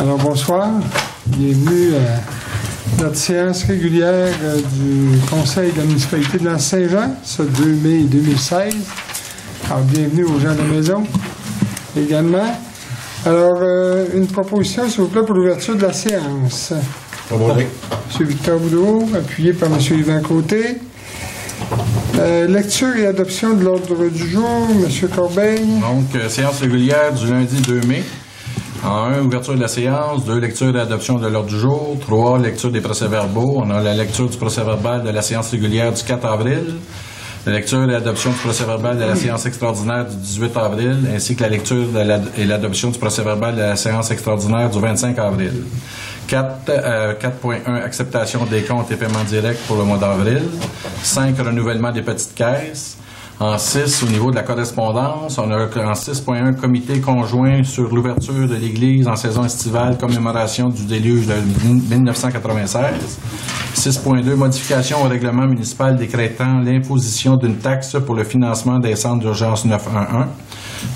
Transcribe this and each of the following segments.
Alors bonsoir, bienvenue à notre séance régulière euh, du Conseil de la municipalité de la Saint-Jean, ce 2 mai 2016. Alors bienvenue aux gens de la maison également. Alors, euh, une proposition, s'il vous plaît, pour l'ouverture de la séance. M. Victor Boudreau, appuyé par M. Yvan Côté. Euh, lecture et adoption de l'ordre du jour, M. Corbeil. Donc, euh, séance régulière du lundi 2 mai. En un, ouverture de la séance. Deux, lecture et adoption de l'ordre du jour. Trois, lecture des procès-verbaux. On a la lecture du procès-verbal de la séance régulière du 4 avril. La lecture et l'adoption du procès-verbal de la séance extraordinaire du 18 avril, ainsi que la lecture et l'adoption du procès-verbal de la séance extraordinaire du 25 avril. 4, euh, 4.1, acceptation des comptes et paiements directs pour le mois d'avril. 5, renouvellement des petites caisses. En 6, au niveau de la correspondance, on a en 6.1, comité conjoint sur l'ouverture de l'Église en saison estivale, commémoration du déluge de 1996. 6.2, modification au règlement municipal décrétant l'imposition d'une taxe pour le financement des centres d'urgence 911.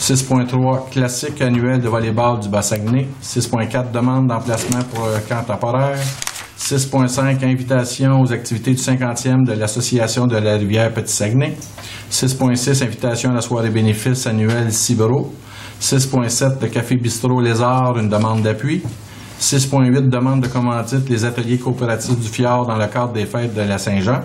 6.3, classique annuel de volleyball du Bas-Saguenay. 6.4, demande d'emplacement pour camp temporaire. 6.5, invitation aux activités du 50e de l'Association de la rivière Petit-Saguenay. 6.6, invitation à la soirée bénéfice annuelle Cibero. 6.7, le Café Bistrot Lézard, une demande d'appui. 6.8, demande de commandite les ateliers coopératifs du Fjord dans le cadre des fêtes de la Saint-Jean.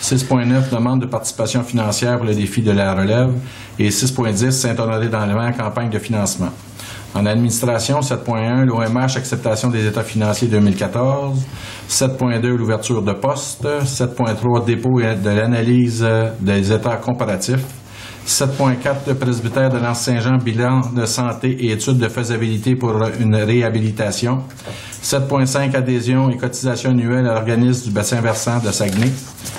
6.9, demande de participation financière pour le défi de la relève. Et 6.10, Saint-Honoré dans le vent, campagne de financement. En administration, 7.1, l'OMH, acceptation des états financiers 2014. 7.2, l'ouverture de poste. 7.3, dépôt de l'analyse des états comparatifs. 7.4, le presbytère de l'Anse Saint-Jean, bilan de santé et études de faisabilité pour une réhabilitation. 7.5, adhésion et cotisation annuelle à l'organisme du bassin versant de Saguenay.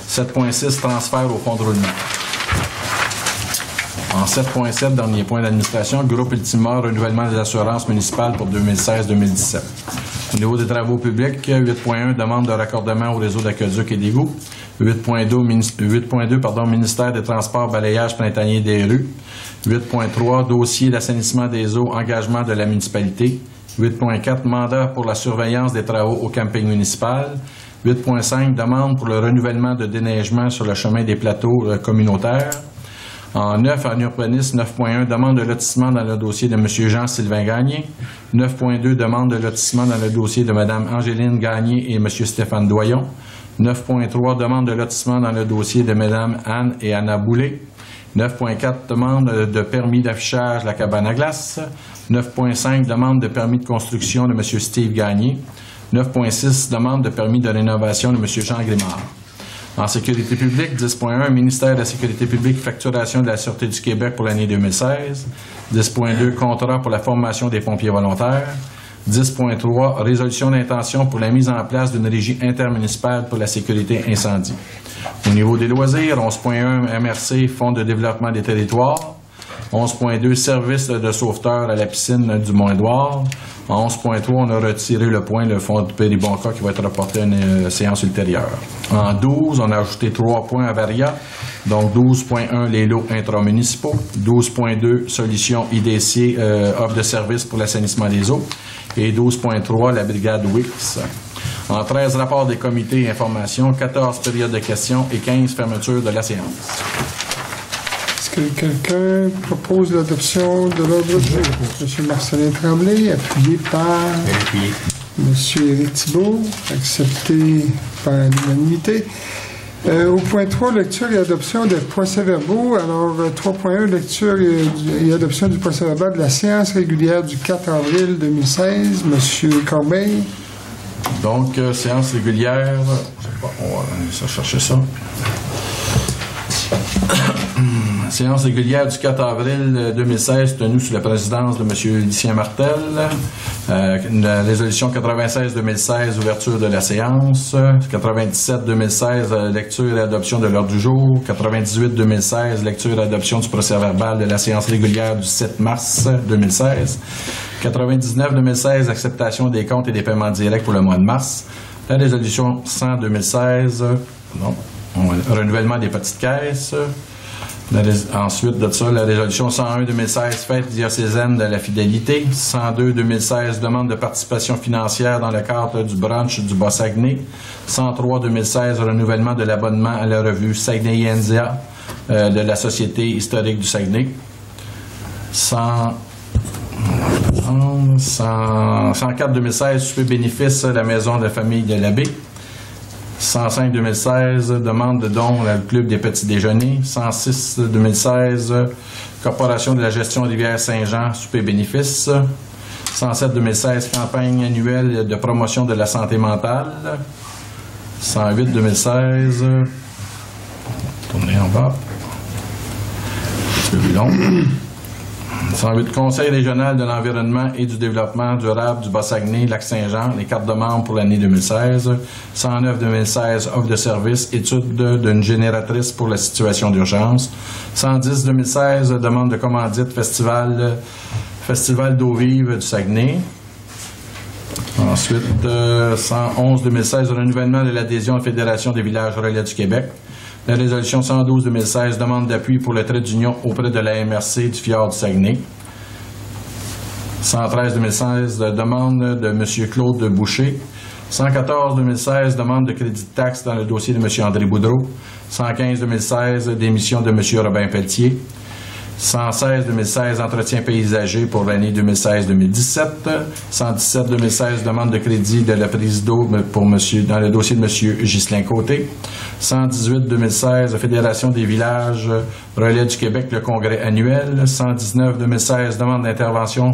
7.6, transfert au fonds de roulement. En 7.7, dernier point d'administration, groupe Ultima, renouvellement des assurances municipales pour 2016-2017. Au niveau des travaux publics, 8.1, demande de raccordement au réseau d'aqueduc et d'égouts. 8.2, minis- 8.2, pardon, ministère des Transports, balayage printanier des rues. 8.3, dossier d'assainissement des eaux, engagement de la municipalité. 8.4, mandat pour la surveillance des travaux au camping municipal. 8.5, demande pour le renouvellement de déneigement sur le chemin des plateaux euh, communautaires. En 9, en urbanisme, 9.1, demande de lotissement dans le dossier de M. Jean-Sylvain Gagné. 9.2, demande de lotissement dans le dossier de Mme Angéline Gagné et M. Stéphane Doyon. 9.3, demande de lotissement dans le dossier de Mme Anne et Anna Boulay. 9.4, demande de permis d'affichage La Cabane à glace. 9.5, demande de permis de construction de M. Steve Gagné. 9.6, demande de permis de rénovation de M. Jean Grimard. En sécurité publique, 10.1, ministère de la Sécurité publique, facturation de la Sûreté du Québec pour l'année 2016. 10.2, contrat pour la formation des pompiers volontaires. 10.3, résolution d'intention pour la mise en place d'une régie intermunicipale pour la sécurité incendie. Au niveau des loisirs, 11.1, MRC, Fonds de développement des territoires. 11.2, service de sauveteur à la piscine du Mont-Édouard. En 11.3, on a retiré le point, le fonds de Péribonca qui va être reporté à une euh, séance ultérieure. En 12, on a ajouté 3 points à Varia. Donc 12.1, les lots intramunicipaux. 12.2, solution IDC, euh, offre de service pour l'assainissement des eaux. Et 12.3, la brigade WIX. En 13, rapport des comités et informations, 14 périodes de questions et 15 fermetures de la séance. Que quelqu'un propose l'adoption de l'ordre du jour? M. Marcelin Tremblay, appuyé par M. Éric Thibault, accepté par l'unanimité. Euh, au point 3, lecture et adoption des procès-verbaux. Alors, euh, 3.1, lecture et, et adoption du procès-verbal de la séance régulière du 4 avril 2016. M. Corbeil. Donc, euh, séance régulière. Je sais pas, on va aller chercher ça. Séance régulière du 4 avril euh, 2016 tenue sous la présidence de M. Lucien Martel. Euh, résolution 96-2016, ouverture de la séance. 97-2016, euh, lecture et adoption de l'ordre du jour. 98-2016, lecture et adoption du procès verbal de la séance régulière du 7 mars 2016. 99-2016, acceptation des comptes et des paiements directs pour le mois de mars. La résolution 100-2016, euh, non, renouvellement des petites caisses. Ensuite de ça, la résolution 101-2016, fête diocésaine de la fidélité. 102-2016, demande de participation financière dans le cadre du brunch du Bas-Saguenay. 103-2016, renouvellement de l'abonnement à la revue Saguenay-Enzia euh, de la Société historique du Saguenay. 100 100 104-2016, souper bénéfice la maison de famille de l'abbé. 105-2016, demande de don au Club des Petits Déjeuners. 106-2016, Corporation de la gestion rivière Saint-Jean, souper bénéfice. 107-2016, campagne annuelle de promotion de la santé mentale. 108-2016, tournez en bas. 108 Conseil régional de l'environnement et du développement durable du Bas-Saguenay, Lac-Saint-Jean, les cartes de membres pour l'année 2016. 109-2016, offre de service, étude de- d'une génératrice pour la situation d'urgence. 110-2016, demande de commandite, festival, festival d'eau vive du Saguenay. Ensuite, euh, 111-2016, renouvellement de l'adhésion à la Fédération des villages relais du Québec. La résolution 112-2016, demande d'appui pour le trait d'union auprès de la MRC du Fjord du Saguenay. 113-2016, de demande de M. Claude Boucher. 114-2016, demande de crédit de taxe dans le dossier de M. André Boudreau. 115-2016, démission de M. Robin Pelletier. 116-2016, entretien paysager pour l'année 2016-2017. 117-2016, demande de crédit de la prise d'eau pour monsieur, dans le dossier de M. Ghislain Côté. 118-2016, Fédération des villages Relais du Québec, le congrès annuel. 119-2016, demande d'intervention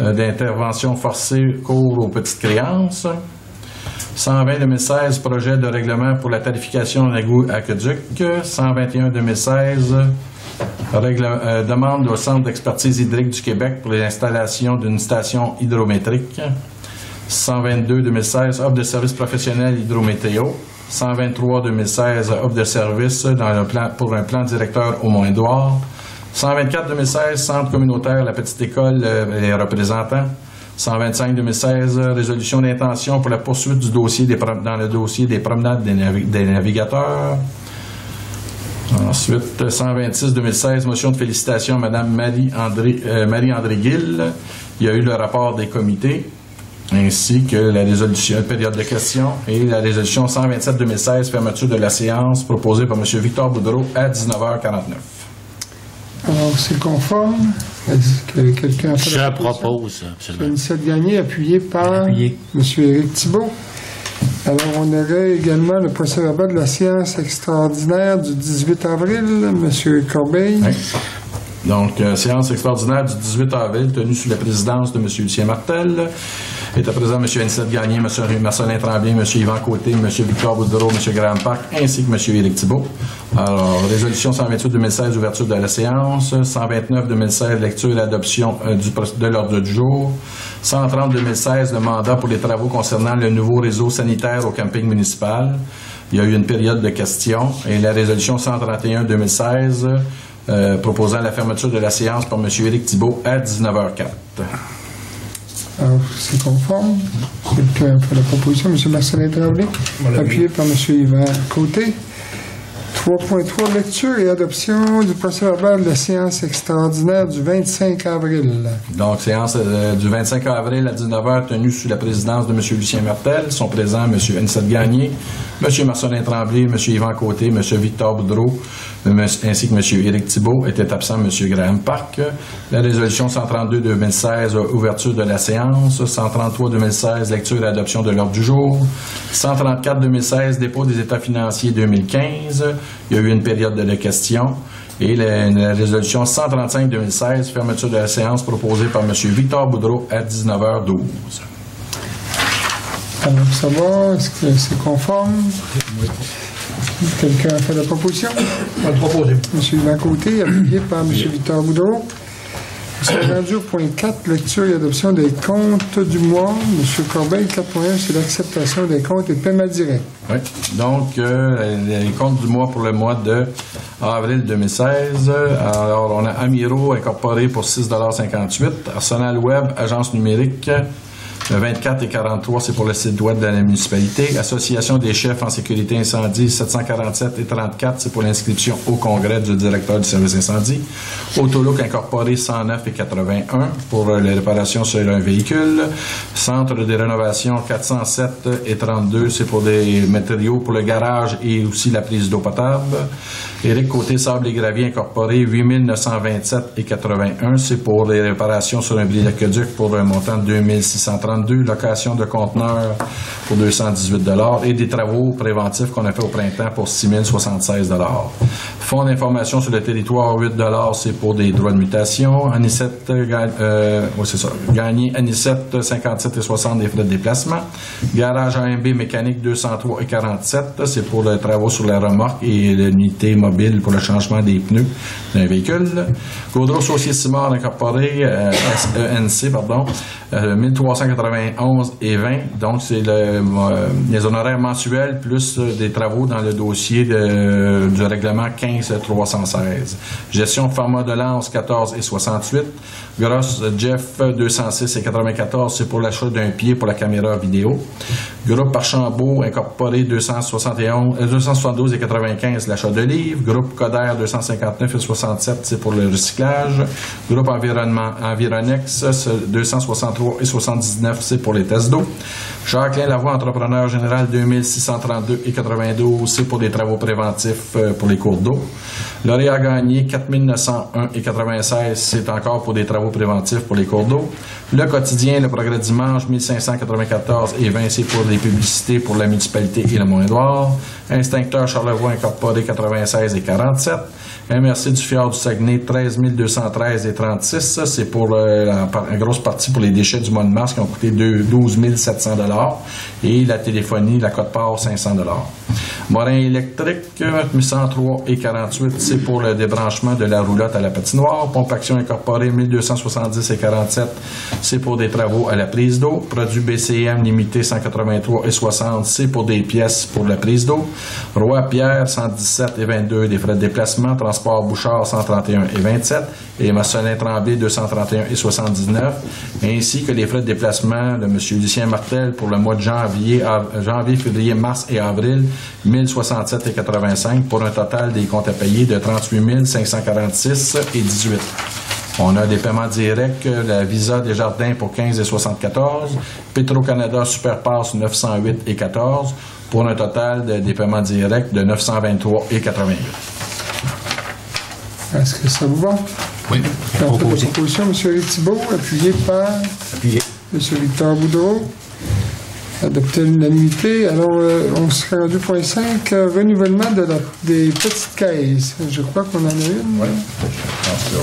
euh, d'intervention forcée cours aux petites créances. 120-2016, projet de règlement pour la tarification en égout aqueduc. 121-2016, euh, demande au Centre d'expertise hydrique du Québec pour l'installation d'une station hydrométrique. 122-2016, offre de service professionnel hydrométéo. 123-2016, offre de service dans plan, pour un plan directeur au Mont-Édouard. 124-2016, centre communautaire La Petite École, euh, les représentants. 125-2016, résolution d'intention pour la poursuite du dossier dans le dossier des promenades des navigateurs. Ensuite, 126-2016, motion de félicitations à Mme Marie-André euh, Marie-André Gill. Il y a eu le rapport des comités, ainsi que la résolution, période de questions, et la résolution 127-2016, fermeture de la séance proposée par M. Victor Boudreau à 19h49. Alors, c'est conforme? Est-ce que quelqu'un Je la propose, absolument. Anicette Gagné, appuyé par Appuyé. M. Éric Thibault. Alors, on aurait également le procès verbal de la séance extraordinaire du 18 avril. M. Corbeil. Donc, euh, séance extraordinaire du 18 avril, tenue sous la présidence de M. Lucien Martel. Était présent M. Anicette Gagné, M. Marcelin Tremblay, M. Yvan Côté, M. Victor Boudreau, M. Graham Park, ainsi que M. Éric Thibault. Alors, résolution 128-2016, ouverture de la séance. 129-2016, lecture et adoption euh, du, de l'ordre du jour. 130-2016, le mandat pour les travaux concernant le nouveau réseau sanitaire au camping municipal. Il y a eu une période de questions. Et la résolution 131-2016, euh, proposant la fermeture de la séance par M. Éric Thibault à 19h04. Alors, c'est conforme. Fait la proposition. M. Marcelin Tremblay. Appuyé par M. Yvan Côté. 3.3, lecture et adoption du procès verbal de la séance extraordinaire du 25 avril. Donc, séance euh, du 25 avril à 19h tenue sous la présidence de M. Lucien Martel. Sont présents M. Anicette Gagné, M. Marcelin Tremblay, M. Yvan Côté, M. Victor Boudreau, euh, ainsi que M. Éric Thibault. Était absent M. Graham Park. La résolution 132-2016, euh, ouverture de la séance. 133-2016, lecture et adoption de l'ordre du jour. 134-2016, dépôt des états financiers 2015. Il y a eu une période de questions. Et la, la résolution 135-2016, fermeture de la séance proposée par M. Victor Boudreau à 19h12. Alors, pour savoir, est-ce que c'est conforme? Quelqu'un a fait la proposition? On va le proposer. M. Yvan Côté, appuyé par M. Victor Boudreau. Nous sommes rendus au point 4, lecture et adoption des comptes du mois. M. Corbeil, 4.1, c'est l'acceptation des comptes et paiement direct. Oui. Donc, euh, les comptes du mois pour le mois de avril 2016. Alors, on a Amiro incorporé pour 6,58 Arsenal Web, agence numérique, Le 24 et 43, c'est pour le site web de la municipalité. Association des chefs en sécurité incendie, 747 et 34, c'est pour l'inscription au congrès du directeur du service incendie. Autolook incorporé, 109 et 81 pour les réparations sur un véhicule. Centre de rénovation, 407 et 32, c'est pour des matériaux pour le garage et aussi la prise d'eau potable. Éric Côté, sable et gravier incorporé, 8927 et 81, c'est pour les réparations sur un billet d'aqueduc pour un montant de location de conteneurs pour 218 et des travaux préventifs qu'on a fait au printemps pour 6 076 Fonds d'information sur le territoire, 8 c'est pour des droits de mutation. Anicette, euh. Gagné 57 et 60 des frais de déplacement. Garage AMB mécanique, 203 et 47, c'est pour les travaux sur la remorque et l'unité mobile pour le changement des pneus d'un véhicule. Gaudreau Saucier Simard Incorporé, euh, SENC, pardon, euh, 1380 91 et 20. Donc, c'est euh, les honoraires mensuels plus euh, des travaux dans le dossier de, euh, du règlement 15-316. Gestion format de lance 14 et 68. Grosse Jeff 206 et 94, c'est pour l'achat d'un pied pour la caméra vidéo. Groupe Archambault incorporé 271, 272 et 95, l'achat de livres. Groupe Coder 259 et 67, c'est pour le recyclage. Groupe Environnement Environex 263 et 79 c'est pour les tests d'eau. Jacqueline Lavoie, entrepreneur général 2632 et 92, c'est pour des travaux préventifs euh, pour les cours d'eau. Lauréat Gagné 4901 et 96, c'est encore pour des travaux préventifs pour les cours d'eau. Le quotidien, le progrès dimanche 1594 et 20, c'est pour les publicités pour la municipalité et le Mont-Édouard. Instincteur Charlevoix incorporé 96 et 47. MRC du Fjord du Saguenay, 13 213 et 36. c'est pour euh, la, grosse partie pour les déchets du mois de mars qui ont coûté 12 700 Et la téléphonie, la cote-part, 500 Morin électrique, 803 et 48, c'est pour le débranchement de la roulotte à la patinoire. Pompe Action incorporée, 1270 et 47, c'est pour des travaux à la prise d'eau. Produit BCM limité, 183 et 60, c'est pour des pièces pour la prise d'eau. Roi Pierre, 117 et 22, des frais de déplacement. Transport Bouchard, 131 et 27. Et Massonnet Tremblay, 231 et 79. Ainsi que les frais de déplacement de M. Lucien Martel pour le mois de janvier, janvier, février, mars et avril, 1067 et 85 pour un total des comptes à payer de 38 546 et 18. On a des paiements directs, la Visa des Jardins pour 15 et 74, Petro-Canada Superpass 908 et 14 pour un total de, des paiements directs de 923 et 88. Est-ce que ça vous va? Oui. La proposition, M. Thibault, appuyé par appuyé. M. Victor Boudreau. Adopté l'unanimité. Alors, euh, on se rend à point 5, euh, renouvellement de la, des petites caisses. Je crois qu'on en a une. Oui, je pense que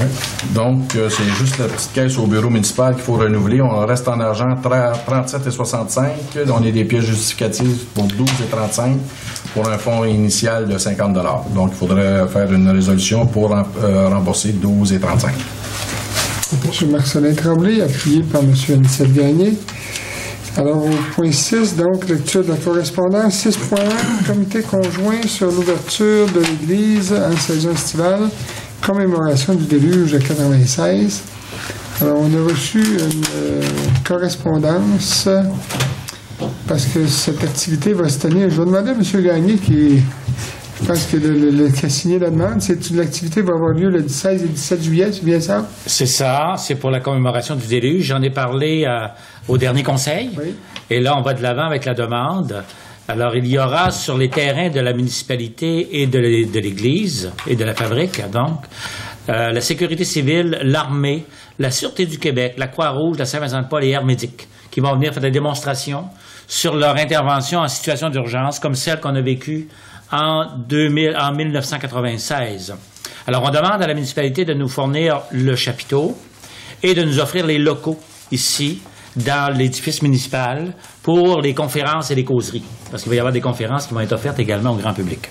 oui. Donc, euh, c'est juste la petite caisse au bureau municipal qu'il faut renouveler. On reste en argent 37 et 65. On a des pièces justificatives pour 12 et 35 pour un fonds initial de 50 Donc, il faudrait faire une résolution pour euh, rembourser 12 et 35. M. Marcelin Tremblay, appuyé par M. Anicette Gagné. Alors, au point 6, donc, lecture de la correspondance. 6.1, comité conjoint sur l'ouverture de l'église en saison estivale commémoration du déluge de 96. Alors, on a reçu une euh, correspondance parce que cette activité va se tenir. Je vais demander à M. Gagné qui je pense que le, qui a signé la demande, c'est l'activité va avoir lieu le 16 et 17 juillet, c'est bien ça? C'est ça, c'est pour la commémoration du déluge. J'en ai parlé euh, au dernier conseil. Et là, on va de l'avant avec la demande. Alors, il y aura sur les terrains de la municipalité et de l'Église et de la fabrique, donc, euh, la sécurité civile, l'armée, la Sûreté du Québec, la Croix-Rouge, la Saint-Vincent-de-Paul et Air qui vont venir faire des démonstrations sur leur intervention en situation d'urgence, comme celle qu'on a vécue en, 2000, en 1996. Alors, on demande à la municipalité de nous fournir le chapiteau et de nous offrir les locaux ici dans l'édifice municipal pour les conférences et les causeries. Parce qu'il va y avoir des conférences qui vont être offertes également au grand public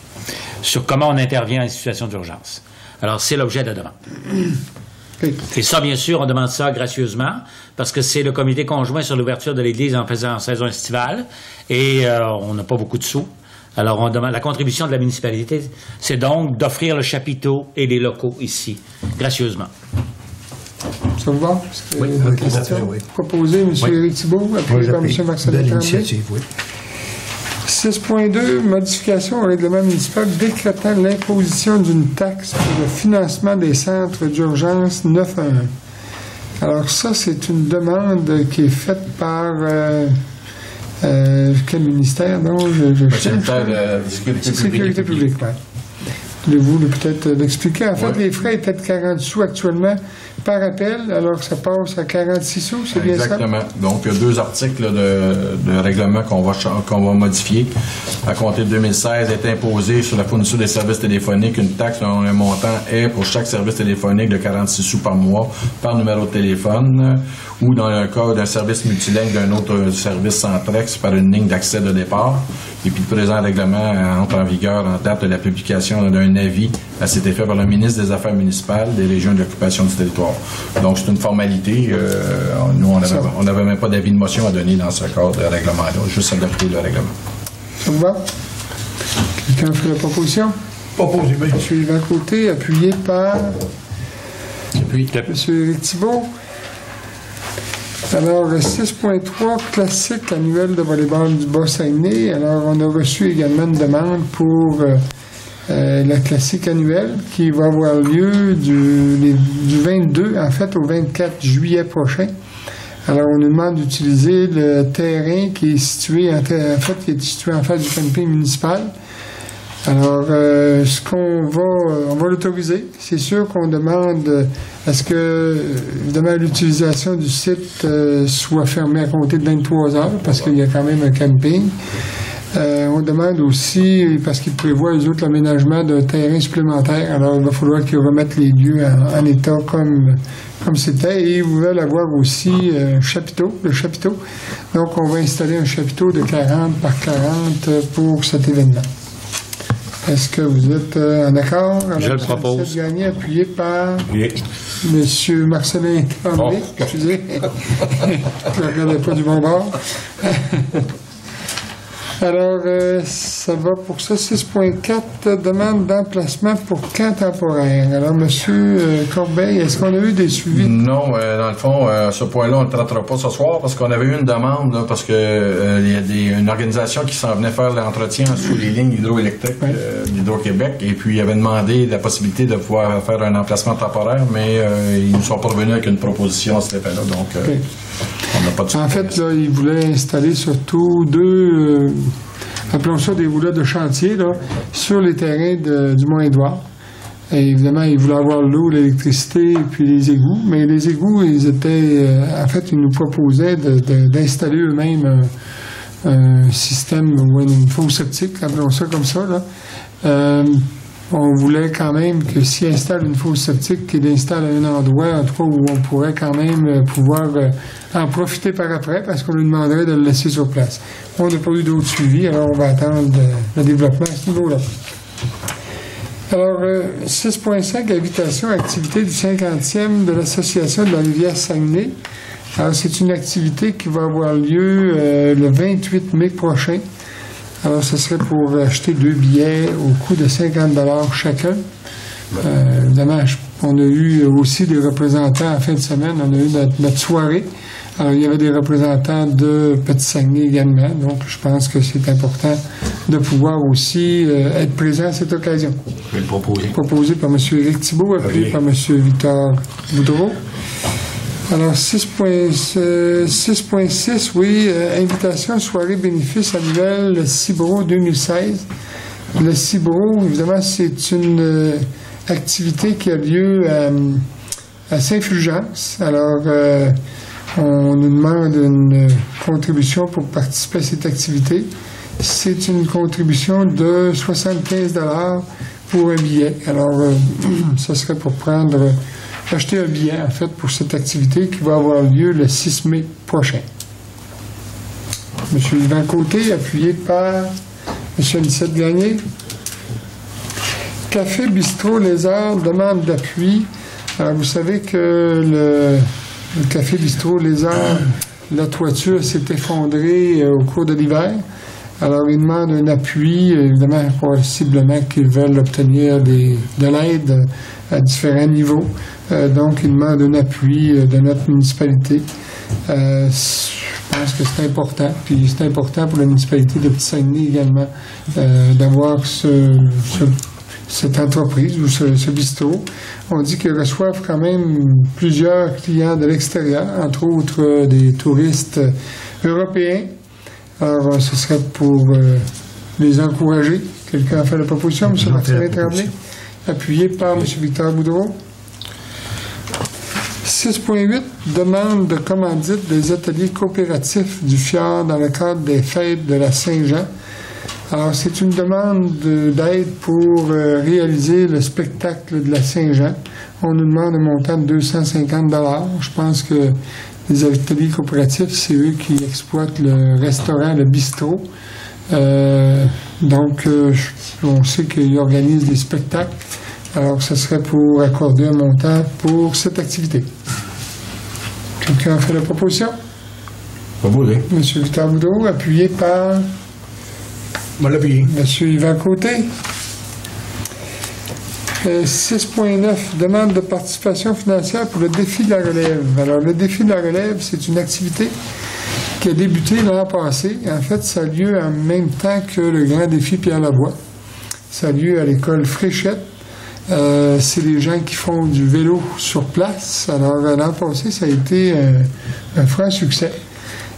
sur comment on intervient en situation d'urgence. Alors, c'est l'objet de la demande. Et ça, bien sûr, on demande ça gracieusement parce que c'est le comité conjoint sur l'ouverture de l'Église en, en saison estivale et euh, on n'a pas beaucoup de sous. Alors, on demande la contribution de la municipalité, c'est donc d'offrir le chapiteau et les locaux ici, gracieusement. Ça vous va? Oui, Des oui, oui. Proposé, M. Oui. Éric Thibault, appuyé par M. Marcelin Tremblay. initiative, oui. 6.2, modification au règlement municipal décrétant l'imposition d'une taxe pour le financement des centres d'urgence 911. Alors ça, c'est une demande qui est faite par euh, euh, quel ministère? Non, je, je secrétaire de la sécurité publique. Sécurité publique, oui. Voulez-vous le- peut-être l'expliquer? En fait, Ouais. les frais étaient de 40 sous actuellement par appel, alors ça passe à 46 sous, c'est bien ça? Exactement. Donc, il y a deux articles de, règlement qu'on va, va modifier. À compter de 2016, est imposé sur la fourniture des services téléphoniques une taxe dont le montant est pour chaque service téléphonique de 46 sous par mois par numéro de téléphone ou dans le cas d'un service multilingue d'un autre service Centrex par une ligne d'accès de départ. Et puis, le présent règlement entre en vigueur en date de la publication d'un avis à cet effet par le ministre des Affaires municipales des régions de l'occupation du territoire. Donc, c'est une formalité. euh, nous, on n'avait même pas d'avis de motion à donner dans ce cadre de règlement-là, juste adopter le règlement. Ça vous va? Quelqu'un fait la proposition? Proposé, oui. M. Yvan Côté, appuyé par Et puis, M. Éric Thibault. Alors, 6.3, classique annuel de volleyball du Bas-Saguenay. Alors, on a reçu également une demande pour euh, euh, la classique annuelle qui va avoir lieu du, du 22, en fait, au 24 juillet prochain. Alors, on nous demande d'utiliser le terrain qui est situé, en, en fait, qui est situé en face du camping municipal. Alors, euh, ce qu'on va, on va l'autoriser. C'est sûr qu'on demande à ce que, évidemment, l'utilisation du site euh, soit fermée à compter de 23 heures, parce qu'il y a quand même un camping. Euh, on demande aussi, parce qu'ils prévoient, les autres, l'aménagement d'un terrain supplémentaire. Alors, il va falloir qu'ils remettent les lieux en, en état comme comme c'était. Et ils veulent avoir aussi euh, un chapiteau, le chapiteau. Donc, on va installer un chapiteau de 40 par 40 pour cet événement. Est-ce que vous êtes euh, en accord? Je le avec propose. Gagné, appuyé par Oui. M. Marcelin Tremblay. Oh. Excusez. Je ne regardais pas du bon bord. Alors, euh, ça va pour ça. 6.4, demande d'emplacement pour camp temporaire. Alors, M. Corbeil, est-ce qu'on a eu des suivis? Non, euh, dans le fond, euh, ce point-là, on ne traitera pas ce soir parce qu'on avait eu une demande, là, parce que euh, il y a des, une organisation qui s'en venait faire l'entretien sous les lignes hydroélectriques euh, d'Hydro-Québec et puis il avait demandé la possibilité de pouvoir faire un emplacement temporaire, mais euh, ils nous sont pas revenus avec une proposition à cet effet-là, donc euh. On n'a pas de En fait, là, ils voulaient installer surtout deux, euh, appelons ça des roulettes de chantier, là, sur les terrains de- du Mont-Édouard. Et évidemment, ils voulaient avoir l'eau, l'électricité et puis les égouts. Mais les égouts, ils étaient, euh, en fait, ils nous proposaient d'installer eux-mêmes un, un système ou une fosse septique, appelons ça comme ça, là. On voulait quand même que s'ils installent une fosse septique, qu'ils l'installent à un endroit, en tout cas, où on pourrait quand même euh, pouvoir euh, en profiter par après, parce qu'on lui demanderait de le laisser sur place. On n'a pas eu d'autres suivis, alors on va attendre euh, le développement à ce niveau-là. Alors, euh, 6.5, habitation, activité du 50e de l'Association de la rivière Saguenay. Alors, c'est une activité qui va avoir lieu le 28 mai prochain. Alors, ce serait pour acheter deux billets au coût de 50 chacun. Euh, évidemment, on a eu aussi des représentants en fin de semaine. On a eu notre, notre soirée. Alors, il y avait des représentants de Petit Saguenay également. Donc, je pense que c'est important de pouvoir aussi euh, être présent à cette occasion. Je vais le proposer. Proposé par M. Éric Thibault, appuyé Oui. par M. Victor Boudreau. Alors, 6.6, euh, 6.6, oui, euh, invitation soirée bénéfice annuelle le Cibro 2016. Le Cibro, évidemment, c'est une euh, activité qui a lieu à, à Saint-Fulgence. Alors, euh, on nous demande une contribution pour participer à cette activité. C'est une contribution de 75 pour un billet. Alors, euh, ce serait pour prendre, euh, acheter un billet, en fait, pour cette activité qui va avoir lieu le 6 mai prochain. Monsieur Yvan Côté, appuyé par Monsieur Anicette Gagné. Café Bistrot Lézard demande d'appui. Alors, vous savez que le, Café Bistrot Lézard, la toiture s'est effondrée euh, au cours de l'hiver. Alors, ils demandent un appui, évidemment, possiblement qu'ils veulent obtenir de l'aide à différents niveaux. Euh, donc, ils demandent un appui euh, de notre municipalité. Euh, je pense que c'est important. Puis c'est important pour la municipalité de Petit-Saguenay également d'avoir ce, ce- cette entreprise ou ce, ce bistrot. On dit qu'ils reçoivent quand même plusieurs clients de l'extérieur, entre autres euh, des touristes européens. Alors, euh, ce serait pour euh, les encourager. Quelqu'un a fait la proposition, M. Martin Tremblay, appuyé par M. Victor Boudreau. 6.8, demande de commandite des ateliers coopératifs du fjord dans le cadre des fêtes de la Saint-Jean. Alors, c'est une demande de- d'aide pour euh, réaliser le spectacle de la Saint-Jean. On nous demande un montant de 250 Je pense que les ateliers coopératifs, c'est eux qui exploitent le restaurant, le bistrot. Euh, donc, euh, on sait qu'ils organisent des spectacles. Alors, ce serait pour accorder un montant pour cette activité. Quelqu'un a fait la proposition? Pas beau, hein? M. Victor Boudreau, appuyé par l'appuyer. Monsieur Yvan Côté. Euh, 6.9, demande de participation financière pour le défi de la relève. Alors, le défi de la relève, c'est une activité qui a débuté l'an passé. En fait, ça a lieu en même temps que le grand défi Pierre Lavoie. Ça a lieu à l'école Fréchette. Euh, c'est les gens qui font du vélo sur place. Alors, l'an passé, ça a été euh, un franc succès.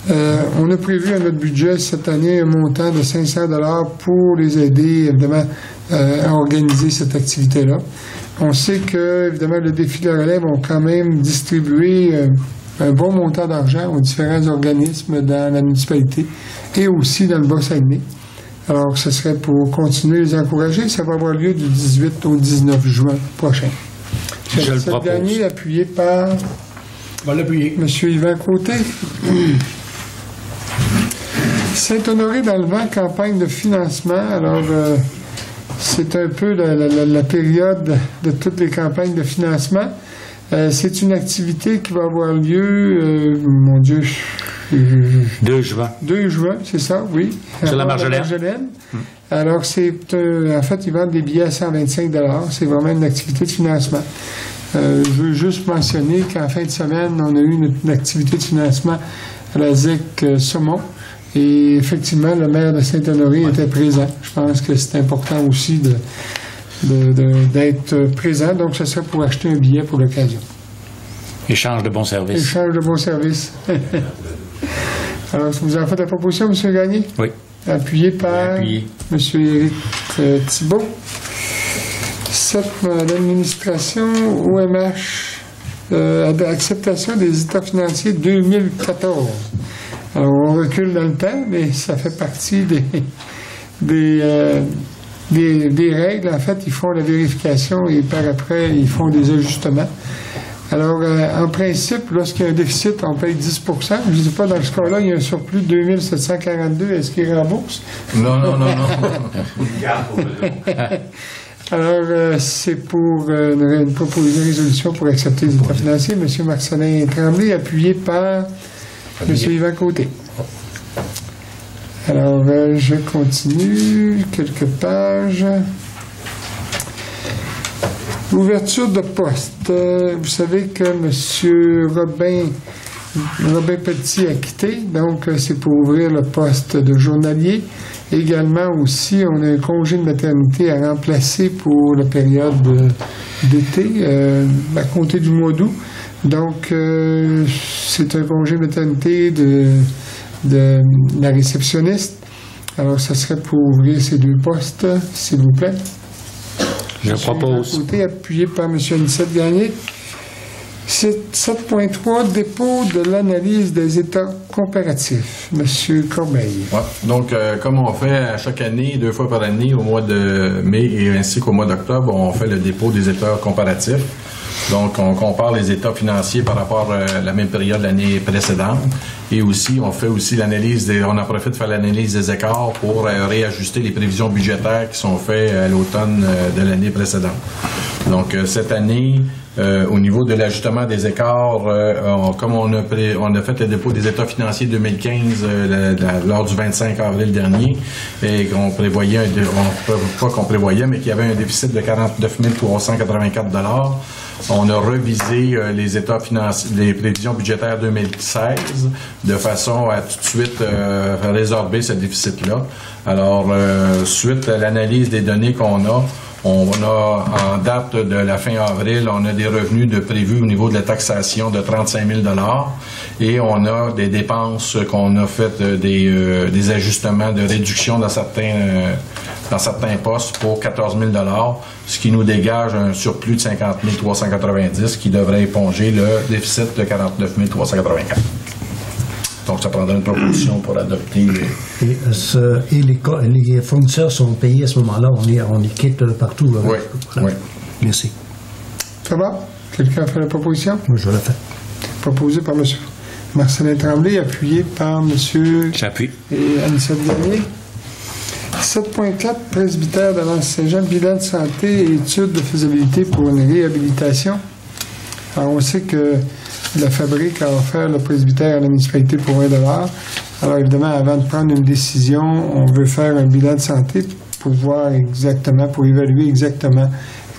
Euh, on a prévu à notre budget cette année un montant de 500 dollars pour les aider, évidemment, euh, à organiser cette activité-là. On sait que, évidemment, le défi de la relève ont quand même distribué un bon montant d'argent aux différents organismes dans la municipalité et aussi dans le Bas-Saguenay. Alors, ce serait pour continuer à les encourager. Ça va avoir lieu du 18 au 19 juin prochain. Je le propose. dernière, appuyé par l'appuyer. Monsieur Yvan Côté. Saint-Honoré dans le vent, campagne de financement. Alors, euh, c'est un peu la, la- la- période de toutes les campagnes de financement. Euh, c'est une activité qui va avoir lieu, euh, mon Dieu, 2 juin. 2 juin, c'est ça, oui. Sur la Marjolaine. Alors, c'est euh, en fait, ils vendent des billets à 125 C'est vraiment une activité de financement. Euh, je veux juste mentionner qu'en fin de semaine, on a eu une, une activité de financement à la ZEC euh, Saumon. Et effectivement, le maire de Saint-Honoré était présent. Je pense que c'est important aussi de- d'être présent. Donc, ce serait pour acheter un billet pour l'occasion. Échange de bons services. Échange de bons services. Alors, vous en faites la proposition, M. Gagné? Oui. Appuyé par Appuyé. M. Éric euh, Thibault. 7. L'administration OMH, euh, acceptation des états financiers 2014. Alors, on recule dans le temps, mais ça fait partie des, des, euh, des, des règles. En fait, ils font la vérification et par après, ils font des ajustements. Alors, euh, en principe, lorsqu'il y a un déficit, on paye 10% Je ne sais pas, dans ce cas-là, il y a un surplus de 2742. Est-ce qu'il rembourse? Non, non, non, non. Alors, euh, c'est pour euh, une, proposition de résolution pour accepter les états financiers. M. Marcelin Tremblay, appuyé par M. Yvan Côté. Alors, je continue quelques pages. Ouverture de poste. Euh, vous savez que M. Robin, Robin Petit a quitté, donc euh, c'est pour ouvrir le poste de journalier. Également aussi, on a un congé de maternité à remplacer pour la période euh, d'été, euh, à compter du mois d'août. Donc, euh, c'est un congé de maternité de, de la réceptionniste. Alors, ça serait pour ouvrir ces deux postes, s'il vous plaît. Je propose. Côté, appuyé par M. Gagné. C'est 7.3, dépôt de l'analyse des états comparatifs. M. Corbeil. Ouais. Donc, euh, comme on fait à chaque année, deux fois par année, au mois de mai et ainsi qu'au mois d'octobre, on fait le dépôt des états comparatifs. Donc, on compare les états financiers par rapport à la même période l'année précédente. Et aussi, on fait aussi l'analyse des, on en profite de faire l'analyse des écarts pour euh, réajuster les prévisions budgétaires qui sont faites à l'automne euh, de l'année précédente. Donc, euh, cette année, Euh, au niveau de l'ajustement des écarts, euh, comme on a, fait le dépôt des états financiers 2015 euh, la- la- lors du 25 avril dernier, et qu'on prévoyait, on, pas qu'on prévoyait, mais qu'il y avait un déficit de 49 384 dollars. On a revisé euh, les états financiers, les prévisions budgétaires 2016 de façon à tout de suite euh, résorber ce déficit-là. Alors, euh, suite à l'analyse des données qu'on a, on a, en date de la fin avril, on a des revenus de prévus au niveau de la taxation de 35 000 et on a des dépenses qu'on a fait euh, des, ajustements de réduction dans certains, dans certains postes pour 14 000 ce qui nous dégage un surplus de 50 390 qui devrait éponger le déficit de 49 384. Donc, ça prendra une proposition pour adopter les, Et, euh, ce- et les, les fournisseurs sont payés à ce moment-là. On est, on est quitte euh, partout. là. Oui, oui. Merci. Ça va? Quelqu'un a fait la proposition? Moi, je la faire. Proposée par M. Marcelin Tremblay, appuyé par M. J'appuie. et Anicette Garnier. 7.4, presbytère de Saint-Jean, bilan de santé et études de faisabilité pour une réhabilitation. Alors, on sait que la fabrique a offert le presbytère à la municipalité pour 1 Alors, évidemment, avant de prendre une décision, on veut faire un bilan de santé pour voir exactement, pour évaluer exactement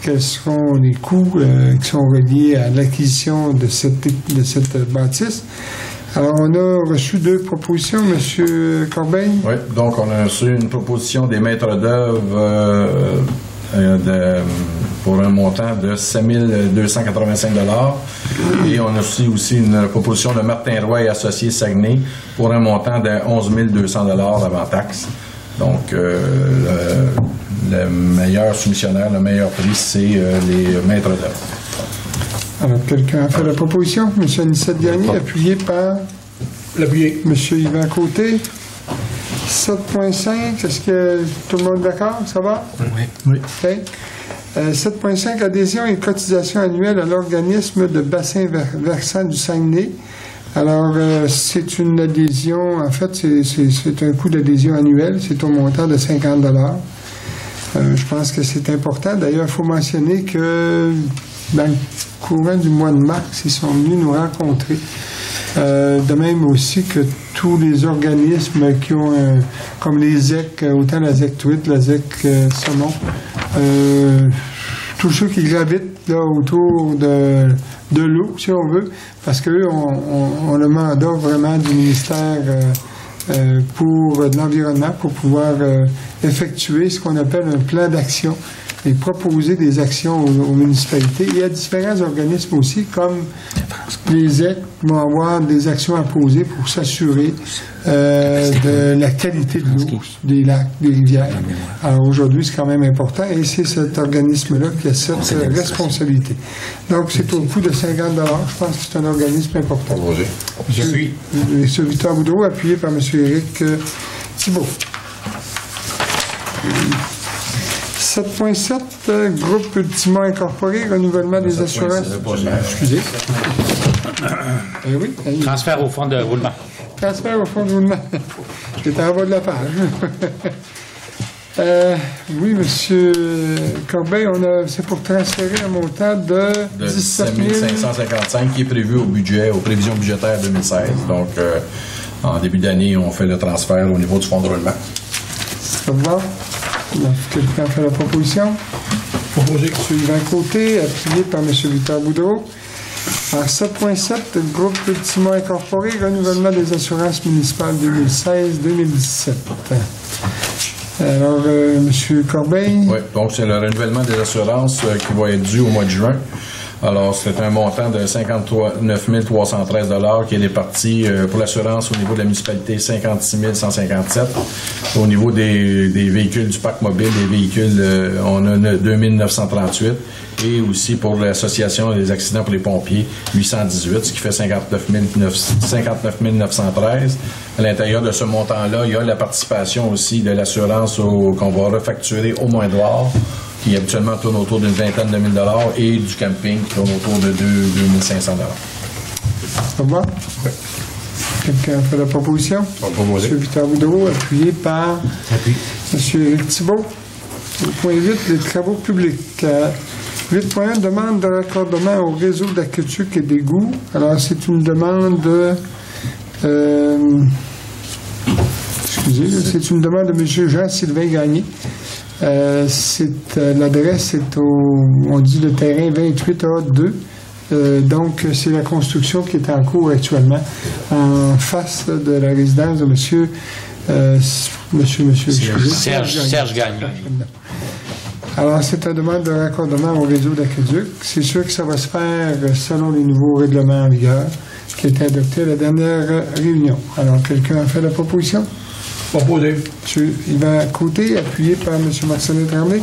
quels seront les coûts euh, qui sont reliés à l'acquisition de cette, de cette bâtisse. Alors, on a reçu deux propositions, M. Corbeil. Oui, donc on a reçu une proposition des maîtres d'œuvre euh, euh, pour un montant de 7 285 et on a reçu aussi une proposition de Martin Roy et Associés Saguenay pour un montant de 11 200 avant taxe. Donc, euh, le, le meilleur soumissionnaire, le meilleur prix, c'est les maîtres d'œuvre. Alors, quelqu'un a fait la proposition? M. Anicette Garnier, appuyé par L'appuyé. M. Yvan Côté. 7.5, est-ce que tout le monde est d'accord? Ça va? Oui. Oui. OK. Euh, 7.5, adhésion et cotisation annuelle à l'organisme de bassin ver- versant du Saguenay. Alors, euh, c'est une adhésion, en fait, c'est un coût d'adhésion annuel, c'est au montant de 50 Euh, Je pense que c'est important. D'ailleurs, il faut mentionner que dans le courant du mois de mars, ils sont venus nous rencontrer. Euh, de même aussi que tous les organismes qui ont, un- comme les ZEC, euh, autant la ZEC Tweet, la ZEC euh, euh, tous ceux qui gravitent là, autour de, de l'eau, si on veut, parce qu'eux ont, ont- ont le mandat vraiment du ministère euh, euh, pour euh, l'environnement pour pouvoir euh, effectuer ce qu'on appelle un plan d'action et proposer des actions aux, aux municipalités et à différents organismes aussi, comme les ZEC vont avoir des actions à poser pour s'assurer euh, de la qualité de l'eau des lacs, des rivières. Alors aujourd'hui, c'est quand même important et c'est cet organisme-là qui a cette responsabilité. Donc c'est au coût de 50 Je pense que c'est un organisme important. Roger. J'appuie. M. Victor Boudreau, appuyé par M. Éric euh, Thibault. 7.7, euh, groupe Ultima Incorporé, renouvellement des assurances. Excusez. Eh oui, eh, Transfert au fonds de roulement. transfert au fond de roulement. J'étais en bas de la page. Euh, oui, M. Corbeil, on a, c'est pour transférer un montant de, de 17 17 000. 555 qui est prévu au budget, aux prévisions budgétaires 2016. Donc, euh, en début d'année, on fait le transfert au niveau du fonds de roulement. Ça va? Quelqu'un fait la proposition? Proposé. M. Yvan Côté, appuyé par M. Victor Boudreau. Alors, 7.7, le groupe Ultima Incorporé, renouvellement des assurances municipales 2016-2017. Alors, euh, M. Corbeil, Oui, donc c'est le renouvellement des assurances euh, qui va être dû au mois de juin. Alors, c'est un montant de 59 313 qui est réparti euh, pour l'assurance au niveau de la municipalité 56 157. Au niveau des, véhicules du parc mobile, des véhicules, euh, on a 2 938. Et aussi pour l'association des accidents pour les pompiers, 818, ce qui fait 59 900 59 913. À l'intérieur de ce montant-là, il y a la participation aussi de l'assurance qu'on va refacturer au moins d'or qui habituellement tourne autour d'une vingtaine de mille dollars, et du camping qui tourne autour de 2 2500 dollars. ça va? Quelqu'un fait la proposition? M. Victor Boudreau, appuyé par Appuie. M. Éric Thibault. Au point 8, les travaux publics. Euh, 8.1, demande de raccordement au réseau d'aqueduc et d'égouts. Alors, c'est une demande de... euh, excusez, c'est une demande de M. Jean-Sylvain Gagné. Euh, c'est, euh, l'adresse est au, on dit le terrain 28A2. Euh, donc, c'est la construction qui est en cours actuellement en face de la résidence de monsieur, euh, monsieur, monsieur, Serge. Serge Gagne. Alors, c'est une demande de raccordement au réseau d'aqueduc. C'est sûr que ça va se faire selon les nouveaux règlements en vigueur qui ont été adoptés à la dernière réunion. Alors, quelqu'un a fait la proposition? Proposé. Yvan Côté, appuyé par M. Marcelin Tremblay.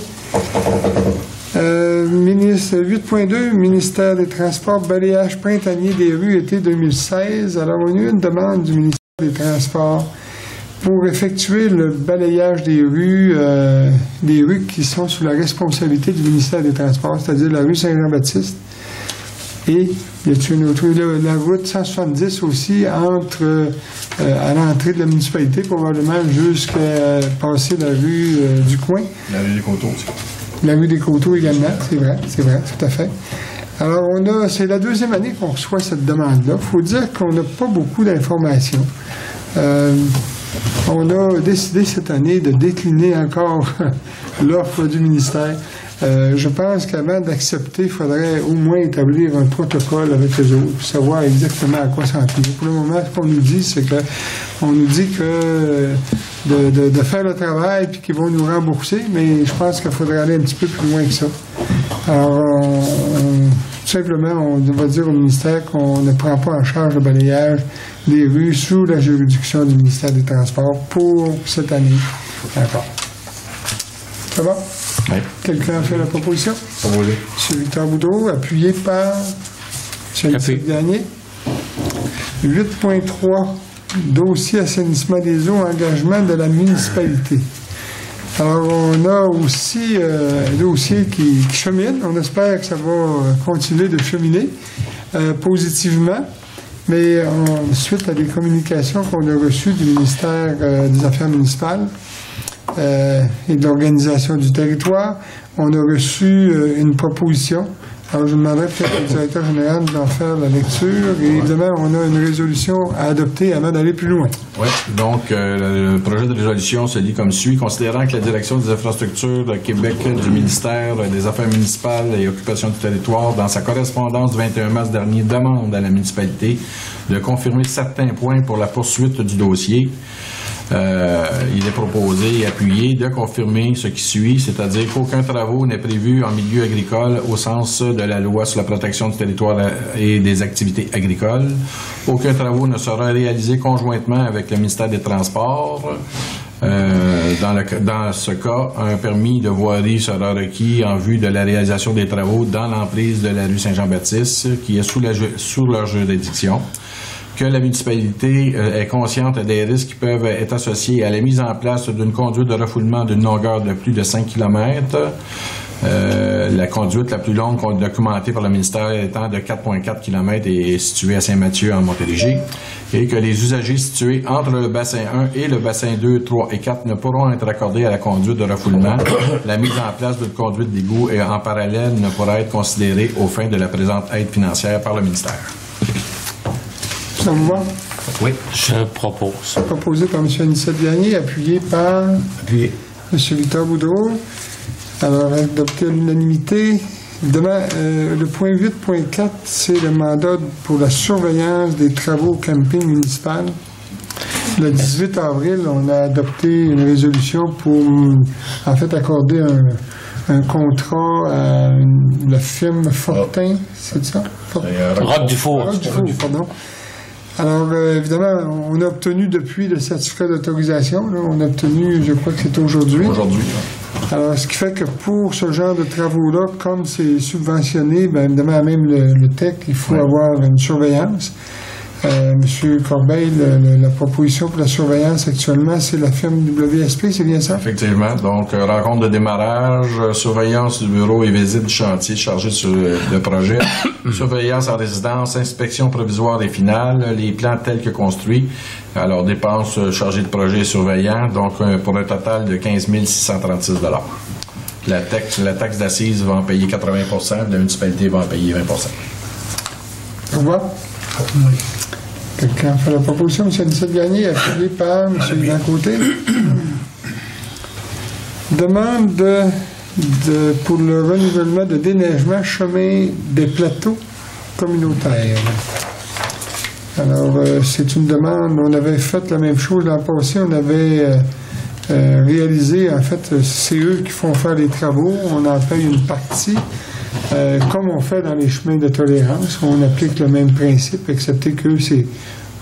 Euh, ministre 8.2, ministère des Transports, balayage printanier des rues été 2016. Alors, on a eu une demande du ministère des Transports pour effectuer le balayage des rues, euh, des rues qui sont sous la responsabilité du ministère des Transports, c'est-à-dire la rue Saint-Jean-Baptiste. Et y a-t-il une autre? La, la route 170 aussi, entre, euh, à l'entrée de la municipalité, probablement jusqu'à euh, passer la rue euh, du coin. La rue des Coteaux aussi. La rue des Coteaux également, c'est vrai, c'est vrai, tout à fait. Alors, on a, c'est la deuxième année qu'on reçoit cette demande-là. Il faut dire qu'on n'a pas beaucoup d'informations. Euh, on a décidé cette année de décliner encore l'offre du ministère. Euh, je pense qu'avant d'accepter, il faudrait au moins établir un protocole avec les autres, pour savoir exactement à quoi s'en tenir. Pour le moment, ce qu'on nous dit, c'est que on nous dit que de, de- de faire le travail puis qu'ils vont nous rembourser, mais je pense qu'il faudrait aller un petit peu plus loin que ça. Alors, on- on- tout simplement, on va dire au ministère qu'on ne prend pas en charge le balayage des rues sous la juridiction du ministère des Transports pour cette année encore. Ça va? Oui. Quelqu'un a fait la proposition? Proposé. M. Victor Boudreau, appuyé par M. Appuyé. Gagné. 8.3, dossier assainissement des eaux, engagement de la municipalité. Alors, on a aussi euh, un dossier qui, qui chemine. On espère que ça va euh, continuer de cheminer euh, positivement. Mais en- suite à des communications qu'on a reçues du ministère euh, des Affaires municipales, euh, et de l'organisation du territoire. On a reçu euh, une proposition. Alors, je demanderais peut-être au directeur général d'en faire la lecture. Et évidemment, on a une résolution à adopter avant d'aller plus loin. Oui, donc euh, le projet de résolution se lit comme suit. Considérant que la direction des infrastructures de Québec du ministère des Affaires municipales et Occupation du territoire, dans sa correspondance du 21 mars dernier, demande à la municipalité de confirmer certains points pour la poursuite du dossier. Euh, il est proposé et appuyé de confirmer ce qui suit, c'est-à-dire qu'aucun travaux n'est prévu en milieu agricole au sens de la loi sur la protection du territoire et des activités agricoles. Aucun travaux ne sera réalisé conjointement avec le ministère des Transports. Euh, dans, le, dans ce cas, un permis de voirie sera requis en vue de la réalisation des travaux dans l'emprise de la rue Saint-Jean-Baptiste, qui est sous, la, sous leur juridiction que la municipalité euh, est consciente des risques qui peuvent être associés à la mise en place d'une conduite de refoulement d'une longueur de plus de 5 km. la conduite la plus longue documentée par le ministère étant de 4,4 km et est située à Saint-Mathieu en Montérégie. Et que les usagers situés entre le bassin 1 et le bassin 2, 3 et 4 ne pourront être accordés à la conduite de refoulement. la mise en place d'une conduite d'égout en parallèle ne pourra être considérée aux fins de la présente aide financière par le ministère. Ça vous va? Oui, je propose. Proposé par M. Anicette Gagné, appuyé par Appuyé. M. Victor Boudreau. Alors, adopté à l'unanimité. Demain, euh, le point 8.4, c'est le mandat pour la surveillance des travaux au camping municipal. Le 18 avril, on a adopté une résolution pour, en fait, accorder un, un contrat à une- la firme Fortin, c'est ça? Rock du four. Ah, du four, pardon. Alors, euh, évidemment, on a obtenu depuis le certificat d'autorisation. On a obtenu, je crois que c'est aujourd'hui. Aujourd'hui. Alors, ce qui fait que pour ce genre de travaux-là, comme c'est subventionné, bien évidemment, même le, le TEC, il faut avoir une surveillance. Euh, Monsieur Corbeil, le- le- la proposition pour la surveillance actuellement, c'est la firme WSP, c'est bien ça? Effectivement. Donc, euh, rencontre de démarrage, euh, surveillance du bureau et visite du chantier chargé sur le, le projet, surveillance en résidence, inspection provisoire et finale, les plans tels que construits. Alors, dépenses euh, chargées de projet et surveillant, donc euh, pour un total de 15 636 La taxe, la taxe d'assises va en payer 80 la municipalité va en payer 20% Au revoir. Quelqu'un fait la proposition, M. Anicet Gagné, appuyé par M. Côté. Demande de, de- pour le renouvellement de déneigement chemin des plateaux communautaires. Alors, euh, c'est une demande, on avait fait la même chose l'an passé, on avait euh, euh, réalisé, en fait, c'est eux qui font faire les travaux, on en paye une partie. Euh, comme on fait dans les chemins de tolérance, on applique le même principe, excepté que c'est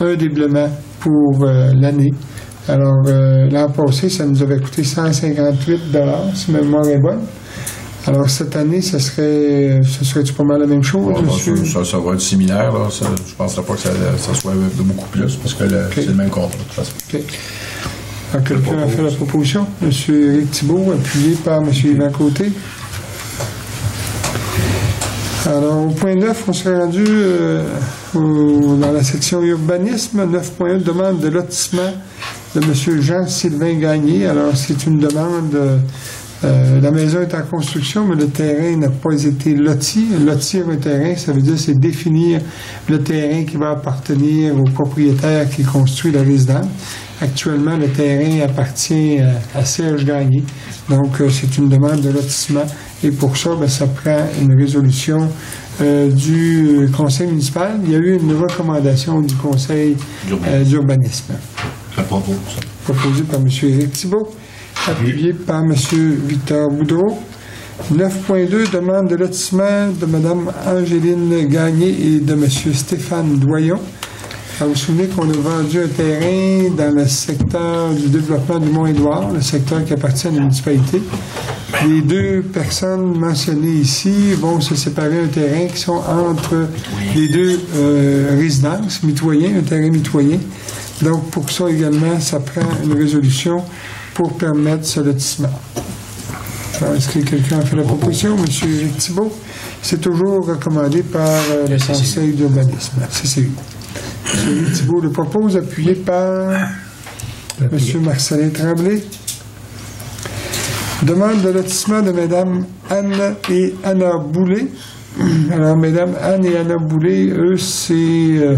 un déblaiement pour euh, l'année. Alors, euh, l'an passé, ça nous avait coûté 158 si ma mémoire est bonne. Alors, cette année, ce serait, ce serait pas mal la même chose, Bon, monsieur? ça, ça, ça va être similaire. Là. Ça, je ne penserais pas que ça, ça soit de beaucoup plus parce que c'est le même contrat de toute façon. OK. Alors, quelqu'un a fait la proposition? Monsieur Éric Thibault, appuyé par Monsieur Yvan Côté. Alors, au point 9, on s'est rendu euh, dans la section urbanisme. 9.1, demande de lotissement de Monsieur Jean-Sylvain Gagné. Alors, c'est une demande... euh, euh, la maison est en construction, mais le terrain n'a pas été loti. Lotir un terrain, ça veut dire c'est définir le terrain qui va appartenir au propriétaire qui construit la résidence. Actuellement, le terrain appartient euh, à Serge Gagné. Donc, c'est une demande de lotissement. Et pour ça, ben, ça prend une résolution euh, du conseil municipal. Il y a eu une recommandation du conseil euh, d'urbanisme Je la propose. proposé par M. Éric Thibault, appuyé par M. Victor Boudreau. 9.2, demande de lotissement de Mme Angéline Gagné et de M. Stéphane Doyon. Vous vous souvenez qu'on a vendu un terrain dans le secteur du développement du Mont-Édouard, le secteur qui appartient à la municipalité. Les deux personnes mentionnées ici vont se séparer un terrain qui sont entre les deux euh, résidences, mitoyens, un terrain mitoyen. Donc, pour ça également, ça prend une résolution pour permettre ce lotissement. Est-ce que quelqu'un a fait la proposition? Monsieur Thibault, c'est toujours recommandé par euh, le Conseil d'urbanisme, CCU. Monsieur Éric Thibault le propose, appuyé par Monsieur Marcelin Tremblay. Demande de lotissement de Mesdames Anne et Anna Boulet. Alors, Mesdames Anne et Anna Boulet, eux, c'est euh,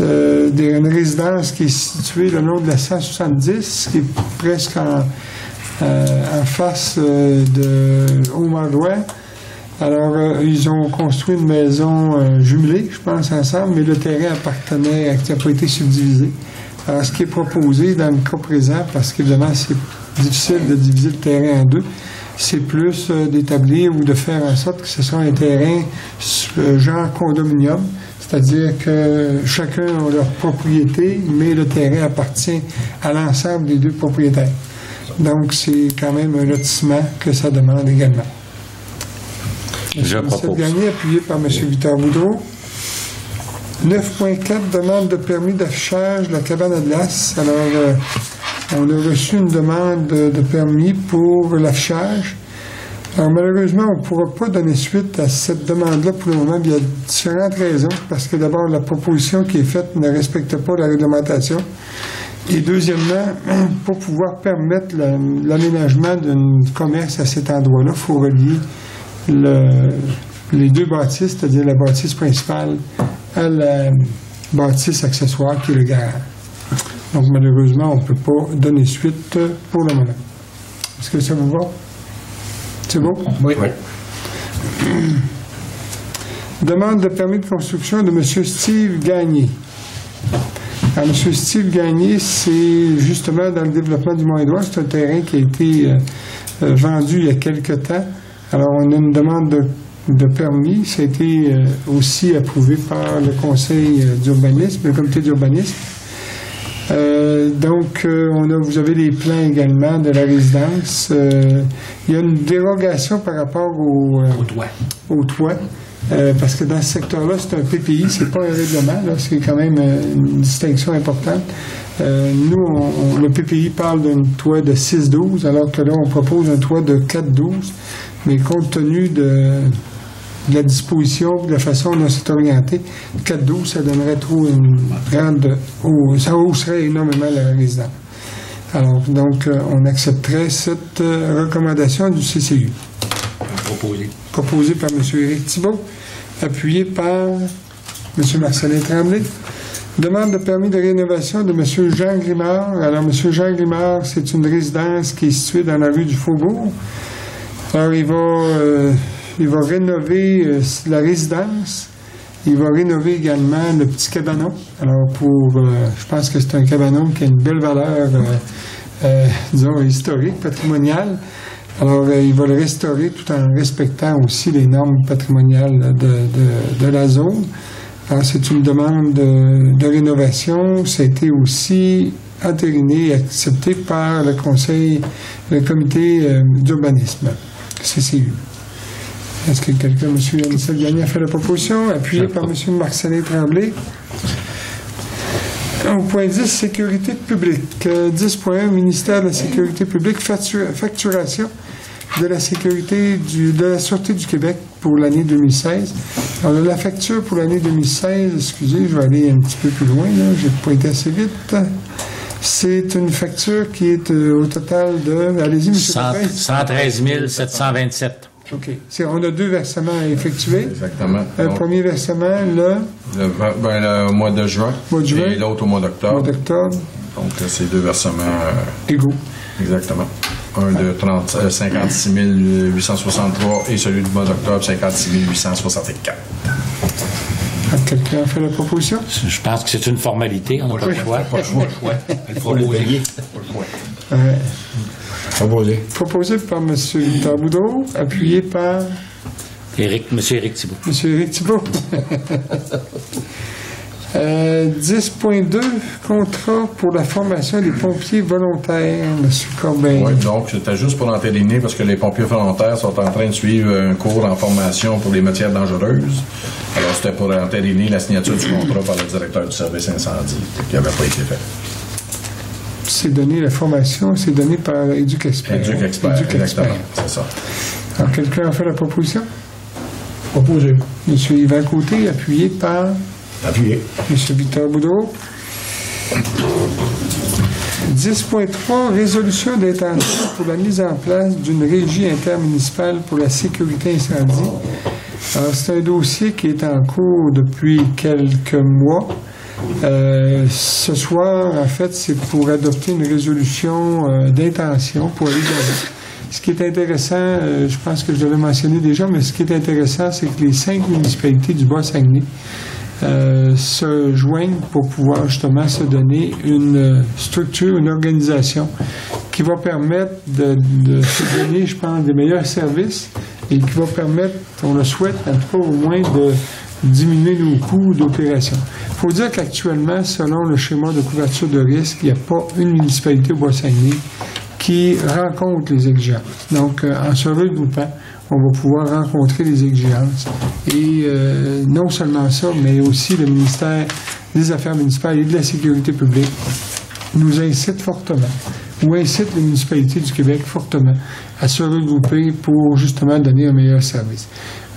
euh, une résidence qui est située le long de la 170, qui est presque en, euh, en face de Haut-Mandouin. Alors, euh, ils ont construit une maison euh, jumelée, je pense, ensemble, mais le terrain appartenait, à- qui n'a pas été subdivisé. Alors, ce qui est proposé dans le cas présent, parce qu'évidemment, c'est difficile de diviser le terrain en deux, c'est plus euh, d'établir ou de faire en sorte que ce soit un terrain genre condominium, c'est-à-dire que chacun a leur propriété, mais le terrain appartient à l'ensemble des deux propriétaires. Donc, c'est quand même un lotissement que ça demande également. Je Cette propose. gagné, appuyé par M. Victor Boudreau. 9.4, demande de permis d'affichage de la cabane à glace. Alors, euh, on a reçu une demande de, de permis pour l'affichage. Alors, malheureusement, on ne pourra pas donner suite à cette demande-là pour le moment. Il y a différentes raisons. Parce que d'abord, la proposition qui est faite ne respecte pas la réglementation. Et deuxièmement, pour pouvoir permettre la- l'aménagement d'un commerce à cet endroit-là, il faut relier le- les deux bâtisses, c'est-à-dire la bâtisse principale à la bâtisse accessoire qui est le garage. Donc malheureusement, on ne peut pas donner suite pour le moment. Est-ce que ça vous va? C'est bon? Oui. Demande de permis de construction de M. Steve Gagné. Alors, M. Steve Gagné, c'est justement dans le développement du Mont-Édouard. C'est un terrain qui a été euh, euh, vendu il y a quelque temps. Alors, on a une demande de, de permis. Ça a été euh, aussi approuvé par le conseil euh, d'urbanisme, le comité d'urbanisme. Euh, donc, euh, on a, vous avez les plans également de la résidence. Euh, il y a une dérogation par rapport au, Au toit. au toit. parce que dans ce secteur-là, c'est un PPI, c'est pas un règlement, c'est quand même une distinction importante. Nous, on- on- le PPI parle d'un toit de 6,12, alors que là, on propose un toit de 4,12. Mais compte tenu de, de la disposition, de la façon dont c'est orienté, 4,12, ça donnerait trop une grande... oh, ça hausserait énormément la résidence. Alors, donc, euh, on accepterait cette euh, recommandation du CCU, Proposé. proposée par M. Éric Thibault, appuyée par M. Marcelin Tremblay. Demande de permis de rénovation de M. Jean Grimard. Alors, M. Jean Grimard, c'est une résidence qui est située dans la rue du Faubourg. Alors, il va, euh, il va rénover euh, la résidence. Il va rénover également le petit cabanon. Alors, pour, euh, je pense que c'est un cabanon qui a une belle valeur, euh, euh, disons, historique, patrimoniale. Alors, il va le restaurer tout en respectant aussi les normes patrimoniales de, de- la zone. Alors, c'est une demande de, de rénovation. Été aussi entériné et accepté par le conseil, le comité d'urbanisme, CCU. Est-ce que quelqu'un, M. Yanissel Gagné, a fait la proposition, appuyé par M. Marcelin Tremblay? Au point 10, sécurité publique. Euh, 10.1, ministère de la Sécurité publique, factu- facturation de la sécurité du, de la Sûreté du Québec pour l'année 2016. Alors, la facture pour l'année 2016, excusez, je vais aller un petit peu plus loin, là, j'ai pas été assez vite. C'est une facture qui est euh, au total de... Allez-y, M. Cent- Copain. 113 727. OK. C'est- on a deux versements à effectuer. Exactement. Un Donc, premier versement, le le, ben, le mois de juin Mois de juin. et l'autre au mois mois d'octobre. d'octobre, Donc, euh, c'est deux versements euh, égaux. exactement. Un de 30, euh, 56 863 et celui du mois d'octobre, 56 864. Quelqu'un a fait la proposition? Je pense que c'est une formalité, on n'a pas le choix. Pas le choix. Il faut le. Euh, Proposé. proposé par M. Victor Boudreau, appuyé par Éric, Monsieur Éric Thibault. M. Éric Thibault. Euh, 10.2, contrat pour la formation des pompiers volontaires, M. Corbin. Oui, donc c'était juste pour entériner parce que les pompiers volontaires sont en train de suivre un cours en formation pour les matières dangereuses. Alors c'était pour entériner la signature du contrat par le directeur du service incendie qui n'avait pas été fait. C'est donné, la formation, c'est donné par Éduc Expert. Éduc expert, Éduc exactement. C'est ça. Alors, quelqu'un a fait la proposition? Proposé. M. Yvan Côté, appuyé par Appuyé. M. Victor Boudreau. 10.3, résolution d'intention pour la mise en place d'une régie intermunicipale pour la sécurité incendie. Alors, c'est un dossier qui est en cours depuis quelques mois. Euh, ce soir, en fait, c'est pour adopter une résolution euh, d'intention pour aller. Ce qui est intéressant, euh, je pense que je l'avais mentionné déjà, mais ce qui est intéressant, c'est que les cinq municipalités du Bas-Saguenay euh, se joignent pour pouvoir justement se donner une euh, structure, une organisation qui va permettre de, se donner, je pense, des meilleurs services et qui va permettre, on le souhaite en tout cas au moins, de diminuer nos coûts d'opération. Il faut dire qu'actuellement, selon le schéma de couverture de risque, il n'y a pas une municipalité au Bois-Saguenay qui rencontre les exigences. Donc, euh, en se regroupant, on va pouvoir rencontrer les exigences. Et euh, non seulement ça, mais aussi le ministère des Affaires municipales et de la Sécurité publique nous incite fortement, ou incite les municipalités du Québec fortement à se regrouper pour justement donner un meilleur service.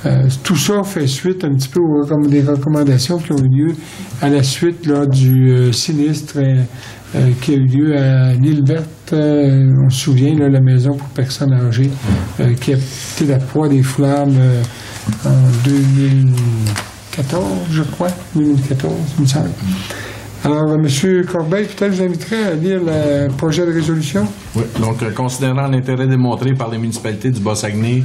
Euh, tout ça fait suite un petit peu aux des recommandations qui ont eu lieu à la suite là, du euh, sinistre euh, qui a eu lieu à l'île verte. Euh, on se souvient, la maison pour personnes âgées euh, qui a été la proie des flammes en 2014, je crois, 2014, il me semble. Alors, M. Corbeil, peut-être je l'inviterai à lire le projet de résolution? Oui. Donc, considérant l'intérêt démontré par les municipalités du Bas-Saguenay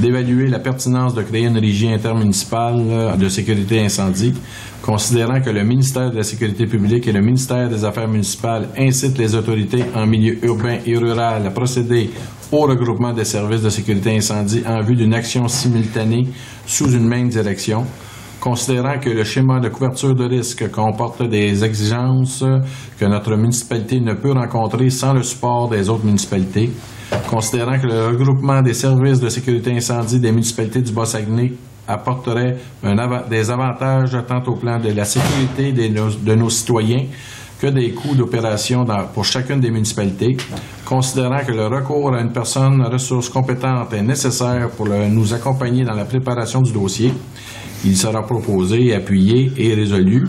d'évaluer la pertinence de créer une régie intermunicipale euh, de sécurité incendie, considérant que le ministère de la Sécurité publique et le ministère des Affaires municipales incitent les autorités en milieu urbain et rural à procéder au regroupement des services de sécurité incendie en vue d'une action simultanée sous une même direction, considérant que le schéma de couverture de risque comporte des exigences que notre municipalité ne peut rencontrer sans le support des autres municipalités, considérant que le regroupement des services de sécurité incendie des municipalités du Bas-Saguenay apporterait des avantages tant au plan de la sécurité de nos citoyens que des coûts d'opération pour chacune des municipalités, considérant que le recours à une personne ressource compétente est nécessaire pour nous accompagner dans la préparation du dossier, il sera proposé, appuyé et résolu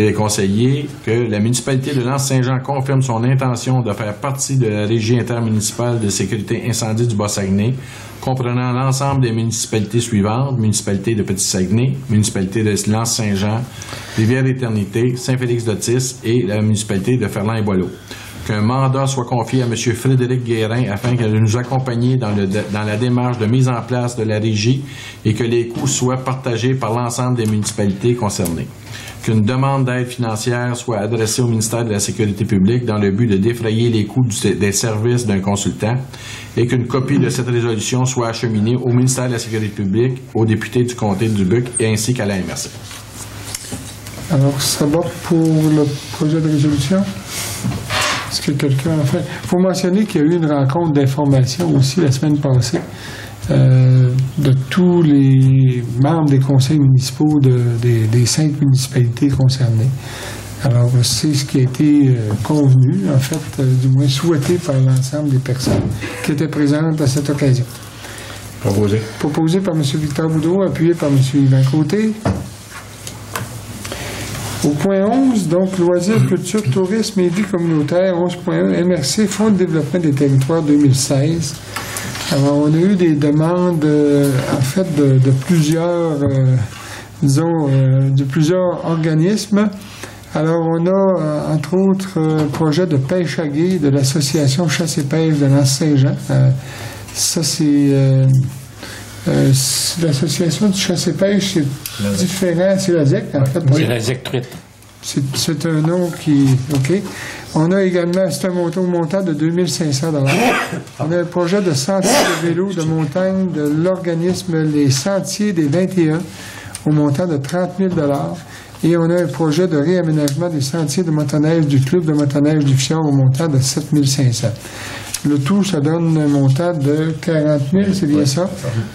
est conseillé que la municipalité de Lens-Saint-Jean confirme son intention de faire partie de la régie intermunicipale de sécurité incendie du Bas-Saguenay, comprenant l'ensemble des municipalités suivantes, municipalité de Petit-Saguenay, municipalité de Lens-Saint-Jean, Rivière-Éternité, Saint-Félix-d'Otis et la municipalité de Ferland-et-Boileau qu'un mandat soit confié à M. Frédéric Guérin afin de nous le, dans la démarche de mise en place de la régie et que les coûts soient partagés par l'ensemble des municipalités concernées. Qu'une demande d'aide financière soit adressée au ministère de la Sécurité publique dans le but de défrayer les coûts des services d'un consultant et qu'une copie de cette résolution soit acheminée au ministère de la Sécurité publique, aux députés du comté du Buc et ainsi qu'à la MRC. Alors, ça va pour le projet de résolution? Est-ce que quelqu'un a fait? Il faut mentionner qu'il y a eu une rencontre d'information aussi la semaine passée euh, de tous les membres des conseils municipaux de- des, des cinq municipalités concernées. Alors, c'est ce qui a été euh, convenu, en fait, euh, du moins souhaité par l'ensemble des personnes qui étaient présentes à cette occasion. Proposé. Proposé par M. Victor Boudreau, appuyé par M. Yvan Côté. Au point 11, donc, loisirs, culture, tourisme et vie communautaire, 11.1, MRC, Fonds de développement des territoires 2016. Alors, on a eu des demandes, euh, en fait, de, de plusieurs, euh, disons, euh, de plusieurs organismes. Alors, on a, euh, entre autres, un projet de pêche à gué de l'Association Chasse et Pêche de Lens-Saint-Jean. Euh, ça, c'est... euh, euh, l'association du chasse et pêche, c'est différent, c'est la ZEC, en fait. C'est la zectruite. C'est c'est un nom qui. OK. On a également, c'est un montant, montant de 2500 On a un projet de sentier de vélo de montagne de l'organisme Les Sentiers des 21 au montant de 30 000 Et on a un projet de réaménagement des sentiers de motoneige du Club de motoneige du Fjord au montant de 7 500 Le tout, ça donne un montant de 40 000, c'est bien ça,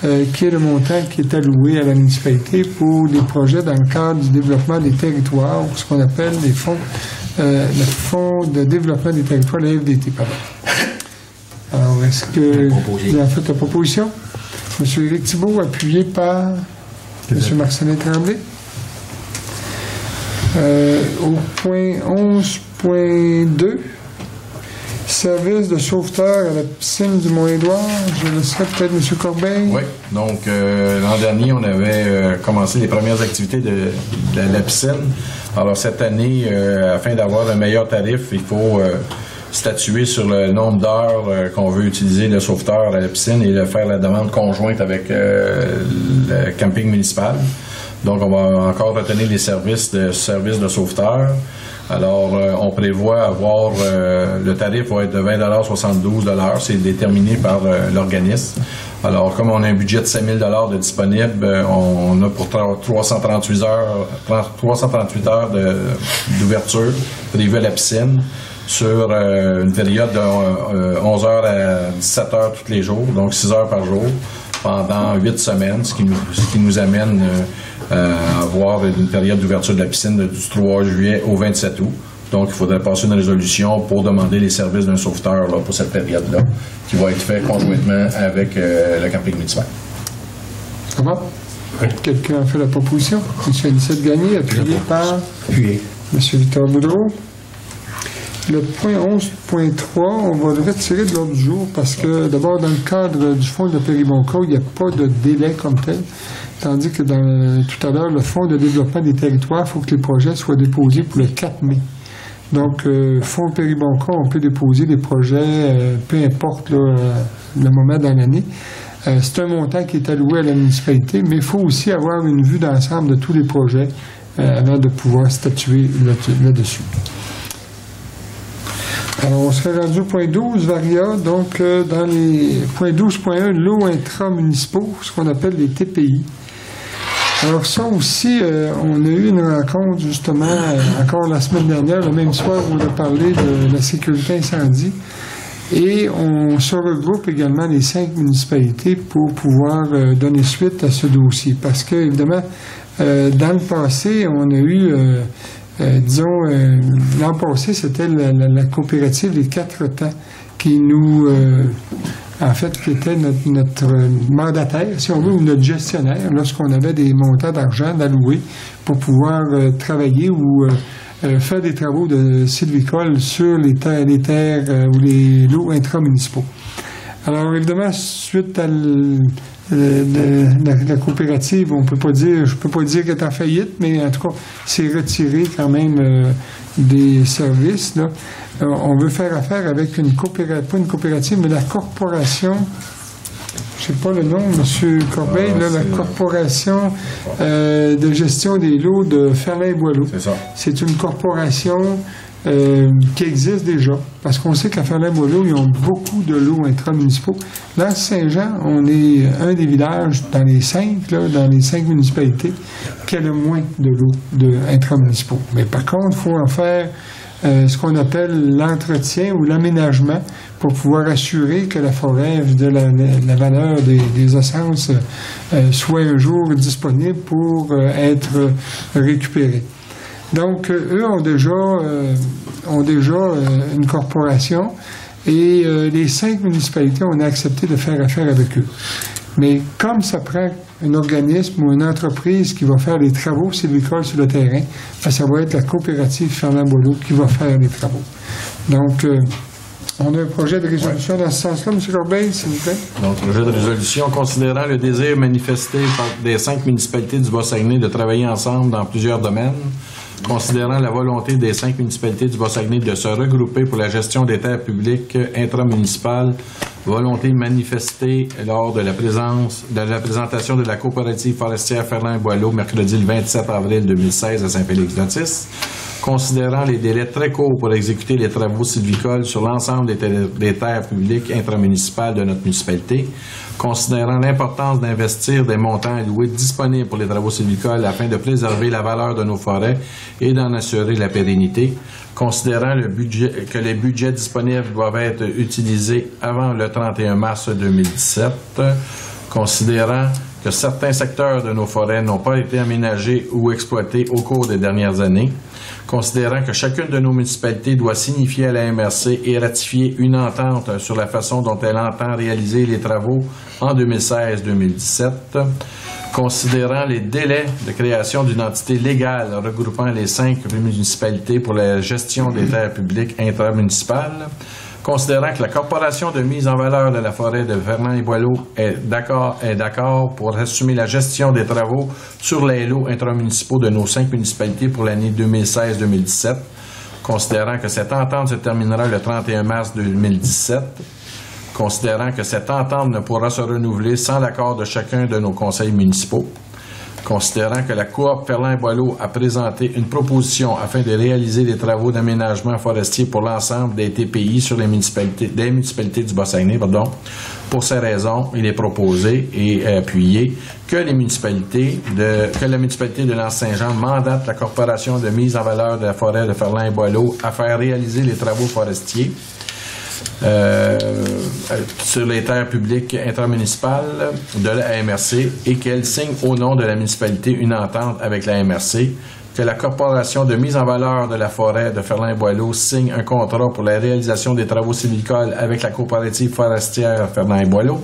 euh, qui est le montant qui est alloué à la municipalité pour les projets dans le cadre du développement des territoires, ce qu'on appelle les fonds, euh, le Fonds de développement des territoires, le FDT, pardon. Alors, est-ce que vous avez fait la proposition? M. Éric Thibault, appuyé par M. Marcelin Tremblay. Euh, au point 11.2, service de sauveteur à la piscine du Mont-Édouard, je laisserai peut-être M. Corbeil? Oui, donc euh, l'an dernier, on avait euh, commencé les premières activités de, la piscine. Alors cette année, euh, afin d'avoir un meilleur tarif, il faut statuer sur le nombre d'heures qu'on veut utiliser le sauveteur à la piscine et de faire la demande conjointe avec le camping municipal. Donc on va encore retenir les services de services de sauveteur. Alors, euh, on prévoit avoir euh, le tarif va être de 20,72 C'est déterminé par euh, l'organisme. Alors, comme on a un budget de 5 000 de disponible, on, a pour tra- 338 heures, 30 338 heures d'ouverture prévue à la piscine sur une période de euh, 11 heures à 17 heures tous les jours, donc 6 heures par jour pendant 8 semaines, ce qui nous, amène avoir une période d'ouverture de la piscine de- du 3 juillet au 27 août. Donc, il faudrait passer une résolution pour demander les services d'un sauveteur là, pour cette période-là, qui va être fait conjointement avec euh, le camping municipal. Ça va? Quelqu'un a fait la proposition? M. Anicette Gagné, appuyé par Appuyé. M. Victor Boudreau. Le point 11.3, on va le retirer de l'ordre du jour parce que d'abord, dans le cadre du fonds de Péribonca, il n'y a pas de délai comme tel. Tandis que tout à l'heure, le fonds de développement des territoires, il faut que les projets soient déposés pour le 4 mai. Donc, euh, fonds Péribonca, on peut déposer des projets, euh, peu importe euh, le moment dans l'année. C'est un montant qui est alloué à la municipalité, mais il faut aussi avoir une vue d'ensemble de tous les projets avant de pouvoir statuer là- là-dessus. Alors, on serait rendu au point 12, Varia, donc dans les points 12.1, l'eau intra-municipaux, ce qu'on appelle les TPI. Alors ça aussi, euh, on a eu une rencontre justement euh, encore la semaine dernière, le même soir où on a parlé de la sécurité incendie. Et on se regroupe également les cinq municipalités pour pouvoir euh, donner suite à ce dossier. Parce que, évidemment, euh, dans le passé, on a eu, disons, l'an passé, c'était la, la- la coopérative Les Quatre Temps qui nous en fait, qui était notre, notre mandataire, si on veut, ou notre gestionnaire, lorsqu'on avait des montants d'argent d'allouer pour pouvoir euh, travailler ou euh, euh, faire des travaux de sylvicole sur les terres, euh, ou les lots intramunicipaux. Alors, évidemment, suite à la, la coopérative, on peut pas dire, je peux pas dire qu'elle est en faillite, mais en tout cas, c'est retiré quand même des services. Là. Euh, on veut faire affaire avec une coopérative, pas une coopérative, mais la corporation. Je sais pas le nom, M. Corbeil, là, la corporation euh, de gestion des lots de Ferlin-Boileau. C'est ça. C'est une corporation euh, qui existe déjà, parce qu'on sait qu'à Ferlin-Boileau, ils ont beaucoup de lots intramunicipaux. Là, Saint-Jean, on est un des villages dans les cinq, là, dans les cinq municipalités, qui a le moins de lots de intramunicipaux. Mais par contre, il faut en faire euh, ce qu'on appelle l'entretien ou l'aménagement pour pouvoir assurer que la forêt, dire, la, la- valeur des, des essences euh, soit un jour disponible pour euh, être récupérée. Donc, euh, eux ont déjà, euh, ont déjà une corporation et les cinq municipalités ont accepté de faire affaire avec eux. Mais comme ça prend un organisme ou une entreprise qui va faire les travaux sylvicoles sur le terrain, ben, ça va être la coopérative Fernand Boileau qui va faire les travaux. Donc, euh, on a un projet de résolution dans ce sens-là, M. Corbeil, s'il vous plaît. Donc, projet de résolution considérant le désir manifesté par des cinq municipalités du Bas-Saguenay de travailler ensemble dans plusieurs domaines, considérant la volonté des cinq municipalités du Bas-Saguenay de se regrouper pour la gestion des terres publiques intramunicipales, volonté manifestée lors de la présence de la présentation de la coopérative forestière Ferland-Boileau mercredi le 27 avril 2016 à Saint-Félix-Notis, considérant les délais très courts pour exécuter les travaux sylvicoles sur l'ensemble des, ter- des terres publiques intramunicipales de notre municipalité, considérant l'importance d'investir des montants alloués disponibles pour les travaux sylvicoles afin de préserver la valeur de nos forêts et d'en assurer la pérennité, considérant que les budgets disponibles doivent être utilisés avant le 31 mars 2017, considérant que certains secteurs de nos forêts n'ont pas été aménagés ou exploités au cours des dernières années, considérant que chacune de nos municipalités doit signifier à la MRC et ratifier une entente sur la façon dont elle entend réaliser les travaux en 2016-2017, considérant les délais de création d'une entité légale regroupant les cinq municipalités pour la gestion des terres publiques intramunicipales, considérant que la corporation de mise en valeur de la forêt de Vernon et Boileau est d'accord est d'accord pour assumer la gestion des travaux sur les lots intramunicipaux de nos cinq municipalités pour l'année 2016-2017, considérant que cette entente se terminera le 31 mars 2017, considérant que cette entente ne pourra se renouveler sans l'accord de chacun de nos conseils municipaux, considérant que la Coop Ferlin-Boileau a présenté une proposition afin de réaliser des travaux d'aménagement forestier pour l'ensemble des TPI sur les municipalités, des municipalités du Bas-Saguenay, pardon. Pour ces raisons, il est proposé et appuyé que les municipalités de, que la municipalité de Lens-Saint-Jean mandate la corporation de mise en valeur de la forêt de Ferlin-Boileau à faire réaliser les travaux forestiers euh, sur les terres publiques intramunicipales de la MRC et qu'elle signe au nom de la municipalité une entente avec la MRC, que la corporation de mise en valeur de la forêt de Ferlin-Boileau signe un contrat pour la réalisation des travaux sylvicoles avec la coopérative forestière Ferlin-Boileau,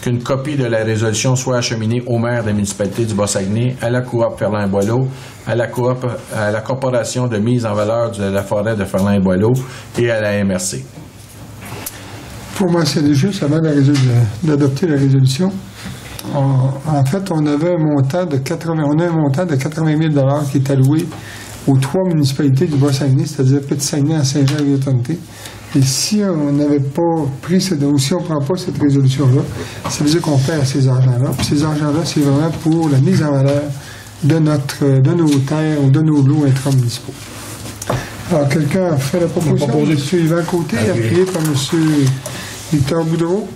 qu'une copie de la résolution soit acheminée au maire des municipalités du Bas-Saguenay, à la coop Ferlin-Boileau, à la coop, à la corporation de mise en valeur de la forêt de Ferlin-Boileau et à la MRC. Pour mentionner juste avant d'adopter la résolution, on- en fait, on avait un montant de 80, on a un montant de 80 000 qui est alloué aux trois municipalités du Bas-Saguenay, c'est-à-dire Petit-Saguenay, Saint-Jean et Autorité. Et si on n'avait pas pris cette, ou si on ne prend pas cette résolution-là, ça veut dire qu'on perd ces argents-là. Puis ces argents-là, c'est vraiment pour la mise en valeur de notre, de nos terres ou de nos lots intramunicipaux. Alors, quelqu'un a fait la proposition? M. Yvan Côté, Appuyé. appuyé par M. Victor Boudreau.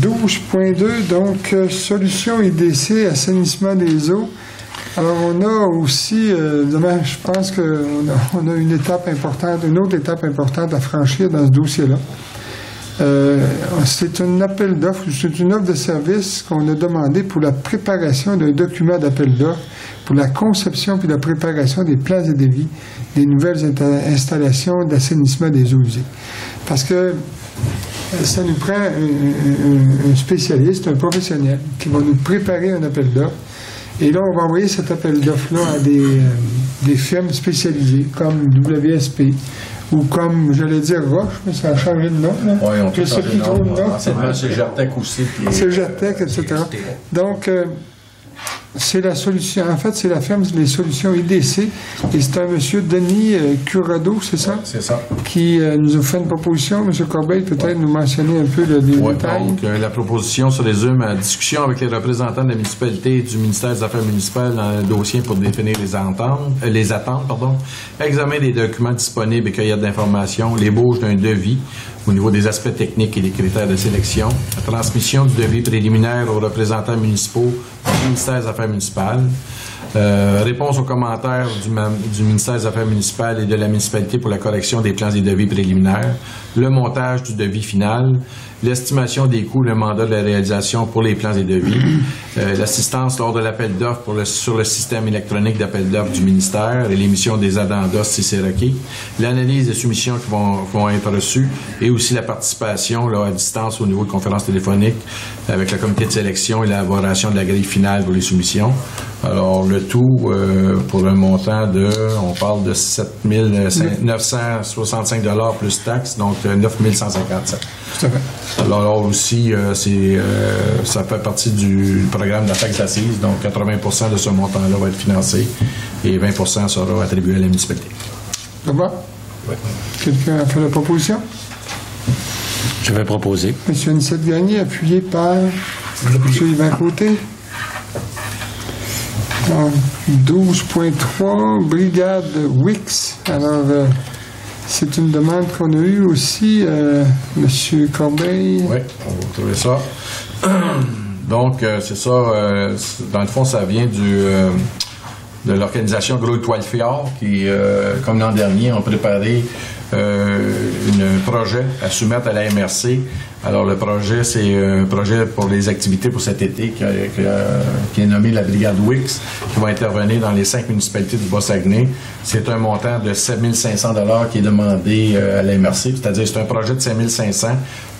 12.2, donc, euh, solution IDC, assainissement des eaux. Alors, on a aussi, euh, évidemment, je pense qu'on a, on a une étape importante, une autre étape importante à franchir dans ce dossier-là. Euh, c'est un appel d'offres, c'est une offre de service qu'on a demandé pour la préparation d'un document d'appel d'offres, pour la conception puis la préparation des plans et devis des nouvelles insta- installations d'assainissement des eaux usées. Parce que ça nous prend un, un- un spécialiste, un professionnel, qui va nous préparer un appel d'offres. Et là, on va envoyer cet appel d'offres-là à des, euh, des firmes spécialisées, comme WSP, ou comme, j'allais dire Roche, mais ça a changé de nom. Là. Oui, on plus trop le nom. C'est Jartec aussi. C'est Jatec, etc. Donc, euh, c'est la solution. En fait, c'est la firme des solutions IDC. Et c'est un monsieur Denis euh, Curado, c'est ça? C'est ça. Qui euh, nous a fait une proposition. Monsieur Corbeil, peut-être nous mentionner un peu le, les Ouais, détails? donc, euh, la proposition se résume à discussion avec les représentants de la municipalité et du ministère des Affaires municipales dans le dossier pour définir les ententes, euh, les attentes, pardon, examen des documents disponibles et cueillette d'informations, l'ébauche d'un devis au niveau des aspects techniques et des critères de sélection, la transmission du devis préliminaire aux représentants municipaux du ministère des Affaires municipales, euh, réponse aux commentaires du, du ministère des Affaires municipales et de la municipalité pour la correction des plans et devis préliminaires, le montage du devis final, l'estimation des coûts, le mandat de la réalisation pour les plans et devis, euh, l'assistance lors de l'appel d'offres le- sur le système électronique d'appel d'offres du ministère et l'émission des addendas si c'est requis, l'analyse des soumissions qui vont, vont être reçues et aussi la participation là, à distance au niveau de conférences téléphoniques avec le comité de sélection et l'élaboration de la grille finale pour les soumissions. Alors, le tout euh, pour un montant de, on parle de 7 965 plus taxes, donc euh, 9 157. Tout à fait. Alors là aussi, euh, c'est, euh, ça fait partie du programme de la taxe assise, donc 80% de ce montant-là va être financé et 20% sera attribué à la municipalité. Ça va? Quelqu'un a fait la proposition? Je vais proposer. Monsieur Anicette Gagné, appuyé par Monsieur Yvan Côté. Donc, 12.3, Brigade Wix. Alors, euh, c'est une demande qu'on a eue aussi, euh, Monsieur Corbeil. Oui, on va trouver ça. Donc, euh, c'est ça. euh, dans le fond, ça vient du, de l'organisation Gros Étoile Fjord qui, comme l'an dernier, ont préparé un projet à soumettre à la MRC. Alors, le projet, c'est un projet pour les activités pour cet été qui, a- qui a- qui est nommé la Brigade Wix, qui va intervenir dans les cinq municipalités du Bas-Saguenay. C'est un montant de 7500 qui est demandé euh, à la MRC, c'est-à-dire c'est un projet de 5500.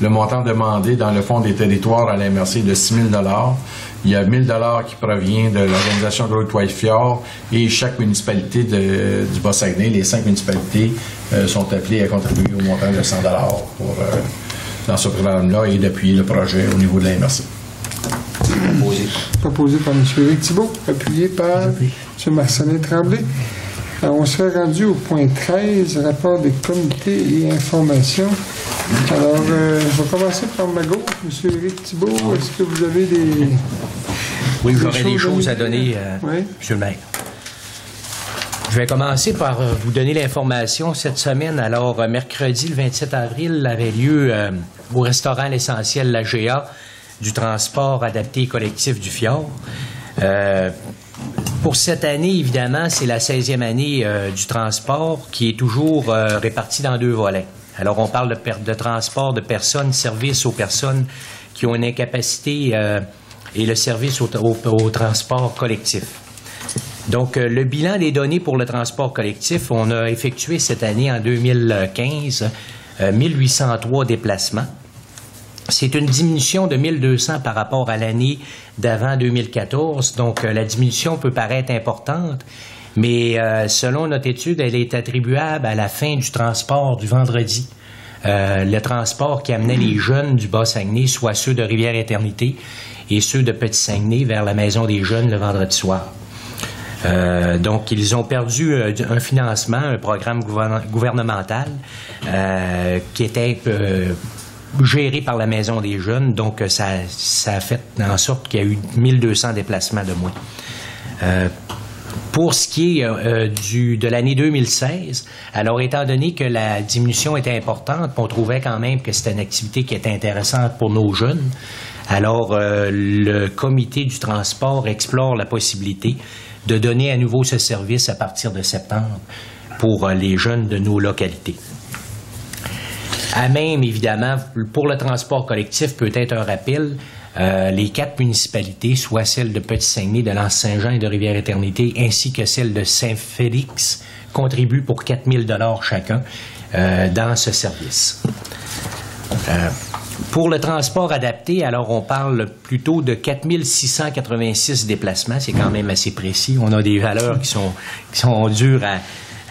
Le montant demandé dans le fonds des territoires à la MRC est de 6000 Il y a 1000 qui provient de l'organisation Gros Étoile Fjord et chaque municipalité de- du Bas-Saguenay, les cinq municipalités, euh, sont appelées à contribuer au montant de 100 pour, euh, dans ce programme-là et d'appuyer le projet au niveau de la MRC. proposé par M. Éric Thibault, appuyé par M. Marcelin Tremblay. Alors, on serait rendu au point 13, rapport des comités et informations. Alors, euh, je vais commencer par ma gauche. M. Éric Thibault, est-ce que vous avez des... Oui, j'aurais des choses à donner, euh, Oui. Monsieur le maire. Je vais commencer par euh, vous donner l'information cette semaine. Alors, euh, mercredi, le 27 avril, avait lieu euh, au restaurant L'Essentiel, la GA, du transport adapté et collectif du Fjord. Euh, pour cette année, évidemment, c'est la 16e année euh, du transport qui est toujours répartie dans deux volets. Alors, on parle de, transport de personnes, service aux personnes qui ont une incapacité euh, et le service au transport collectif. Donc, euh, le bilan des données pour le transport collectif, on a effectué cette année, en 2015, euh, 1803 déplacements. C'est une diminution de 1200 par rapport à l'année d'avant 2014. Donc, euh, la diminution peut paraître importante, mais euh, selon notre étude, elle est attribuable à la fin du transport du vendredi. Euh, le transport qui amenait les jeunes du Bas-Saguenay, soit ceux de Rivière-Éternité et ceux de Petit-Saguenay vers la Maison des jeunes le vendredi soir. Euh, donc, ils ont perdu un financement, un programme gouvernemental qui était géré par la Maison des Jeunes. Donc, ça, ça a fait en sorte qu'il y a eu 1200 déplacements de moins. Pour ce qui est euh, euh, du, de l'année 2016, alors étant donné que la diminution était importante, on trouvait quand même que c'était une activité qui était intéressante pour nos jeunes. Alors euh, le comité du transport explore la possibilité de donner à nouveau ce service à partir de septembre pour les jeunes de nos localités. À même, évidemment, pour le transport collectif, peut-être un rappel, euh, les quatre municipalités, soit celle de Petit-Saguenay, de L'Anse-Saint-Jean et de Rivière-Éternité, ainsi que celle de Saint-Félix, contribuent pour 4 000 chacun euh, dans ce service. Euh, Pour le transport adapté, alors on parle plutôt de 4686 déplacements. C'est quand même assez précis. On a des valeurs qui sont, qui sont dures à,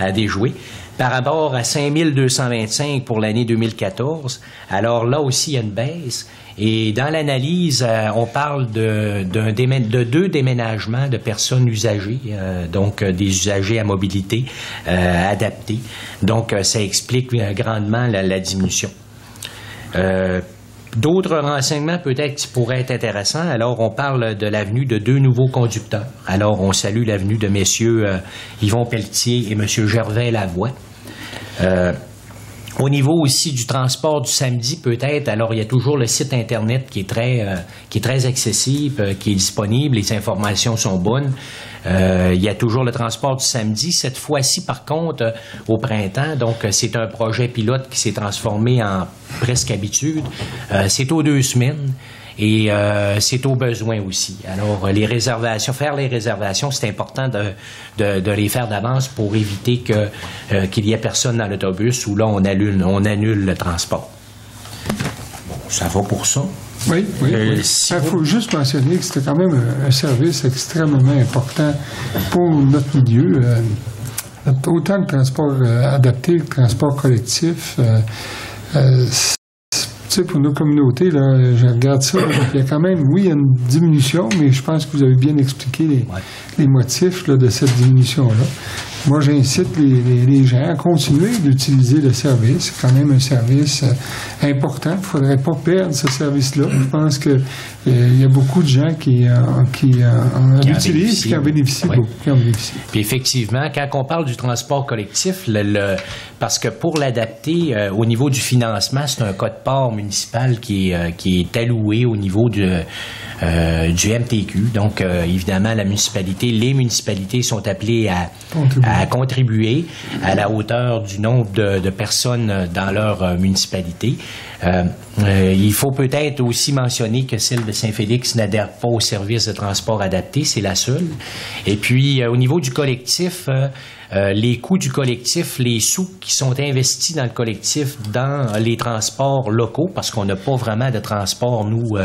à déjouer par rapport à 5225 pour l'année 2014. Alors là aussi, il y a une baisse. Et dans l'analyse, euh, on parle de, de deux déménagements de personnes usagées, euh, donc euh, des usagers à mobilité adaptée. Donc, ça explique grandement la, diminution. D'autres renseignements peut-être pourraient être intéressants. Alors, on parle de l'avenue de deux nouveaux conducteurs. Alors, on salue l'avenue de messieurs Yvon Pelletier et monsieur Gervais Lavoie. Au niveau aussi du transport du samedi, peut-être, alors il y a toujours le site Internet qui est très, euh, qui est très accessible, euh, qui est disponible, les informations sont bonnes. Euh, il y a toujours le transport du samedi. Cette fois-ci, par contre, euh, au printemps, donc euh, c'est un projet pilote qui s'est transformé en presque habitude. Euh, c'est aux deux semaines. Et euh, c'est au besoin aussi. Alors, euh, les réservations, faire les réservations, c'est important de, de, de les faire d'avance pour éviter que euh, qu'il y ait personne dans l'autobus où là, on annule, on annule le transport. Bon, ça va pour ça. Oui, oui. Euh, oui. si Il vous- faut juste mentionner que c'était quand même un, service extrêmement important pour notre milieu. euh, autant le transport euh, adapté, le transport collectif. euh, euh, sais, pour nos communautés, là, je regarde ça, il y a quand même, oui, il y a une diminution, mais je pense que vous avez bien expliqué les, les motifs là, de cette diminution-là. Moi, j'incite les, les- les gens à continuer d'utiliser le service. C'est quand même un service euh, important. Il ne faudrait pas perdre ce service-là. Je pense qu'il y a beaucoup de gens qui, euh, qui euh, Qui en utilisent bénéficient. qui en bénéficient Oui. beaucoup. qui en bénéficient. Puis effectivement, quand on parle du transport collectif, le, le- parce que pour l'adapter euh, au niveau du financement, c'est un code part municipal qui est, euh, qui est alloué au niveau du, euh, du MTQ. Donc, évidemment, la municipalité, les municipalités sont appelées à Contribuer. à contribuer à la hauteur du nombre de, de personnes dans leur municipalité. Il faut peut-être aussi mentionner que celle Saint-Félix n'adhère pas au service de transport adapté, c'est la seule. Et puis, euh, au niveau du collectif, euh, euh, les coûts du collectif, les sous qui sont investis dans le collectif dans les transports locaux, parce qu'on n'a pas vraiment de transport, nous,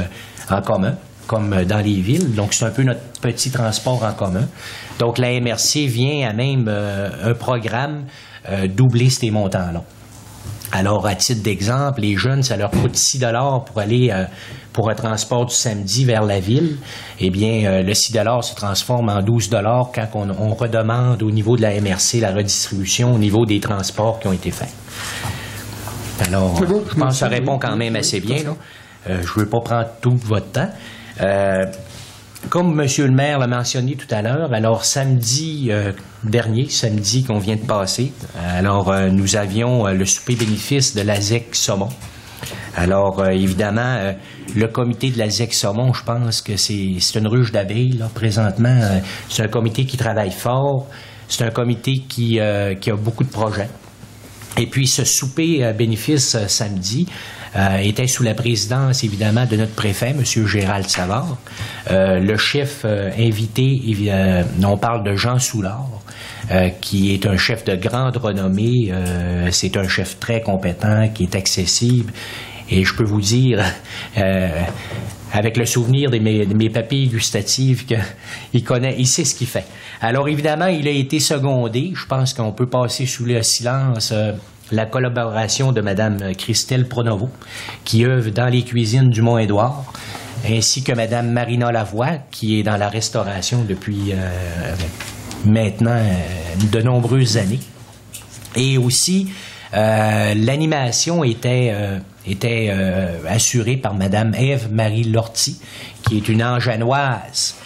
en commun comme dans les villes. Donc, c'est un peu notre petit transport en commun. Donc, la MRC vient à même un programme doubler ces montants-là. Alors, à titre d'exemple, les jeunes, ça leur coûte 6 dollars pour aller euh, pour un transport du samedi vers la ville. Eh bien, euh, le 6 dollars se transforme en 12 dollars quand on, on redemande au niveau de la MRC la redistribution au niveau des transports qui ont été faits. Alors, je pense que ça répond quand même assez bien. là. Euh, je ne veux pas prendre tout votre temps. Comme M. le maire l'a mentionné tout à l'heure, alors samedi euh, dernier, samedi qu'on vient de passer, alors euh, nous avions euh, le souper bénéfice de la ZEC Saumon. Alors, évidemment, le comité de la ZEC Saumon, je pense que c'est une ruche d'abeilles, là, présentement. C'est un comité qui travaille fort. C'est un comité qui, a beaucoup de projets. Et puis ce souper bénéfice samedi euh, était sous la présidence évidemment de notre préfet, M. Gérald Savard. Euh, le chef euh, invité, euh, on parle de Jean Soulard, euh, qui est un chef de grande renommée. Euh, C'est un chef très compétent, qui est accessible. Et je peux vous dire, euh, avec le souvenir de mes, de mes papilles gustatives, qu'il connaît, il sait ce qu'il fait. Alors évidemment, il a été secondé. Je pense qu'on peut passer sous le silence euh, la collaboration de Mme Christelle Pronovo, qui œuvre dans les cuisines du Mont-Édouard, ainsi que Mme Marina Lavoie, qui est dans la restauration depuis euh, maintenant euh, de nombreuses années. Et aussi, euh, l'animation était, assurée par Madame Ève-Marie Lortie, qui est une angenoise.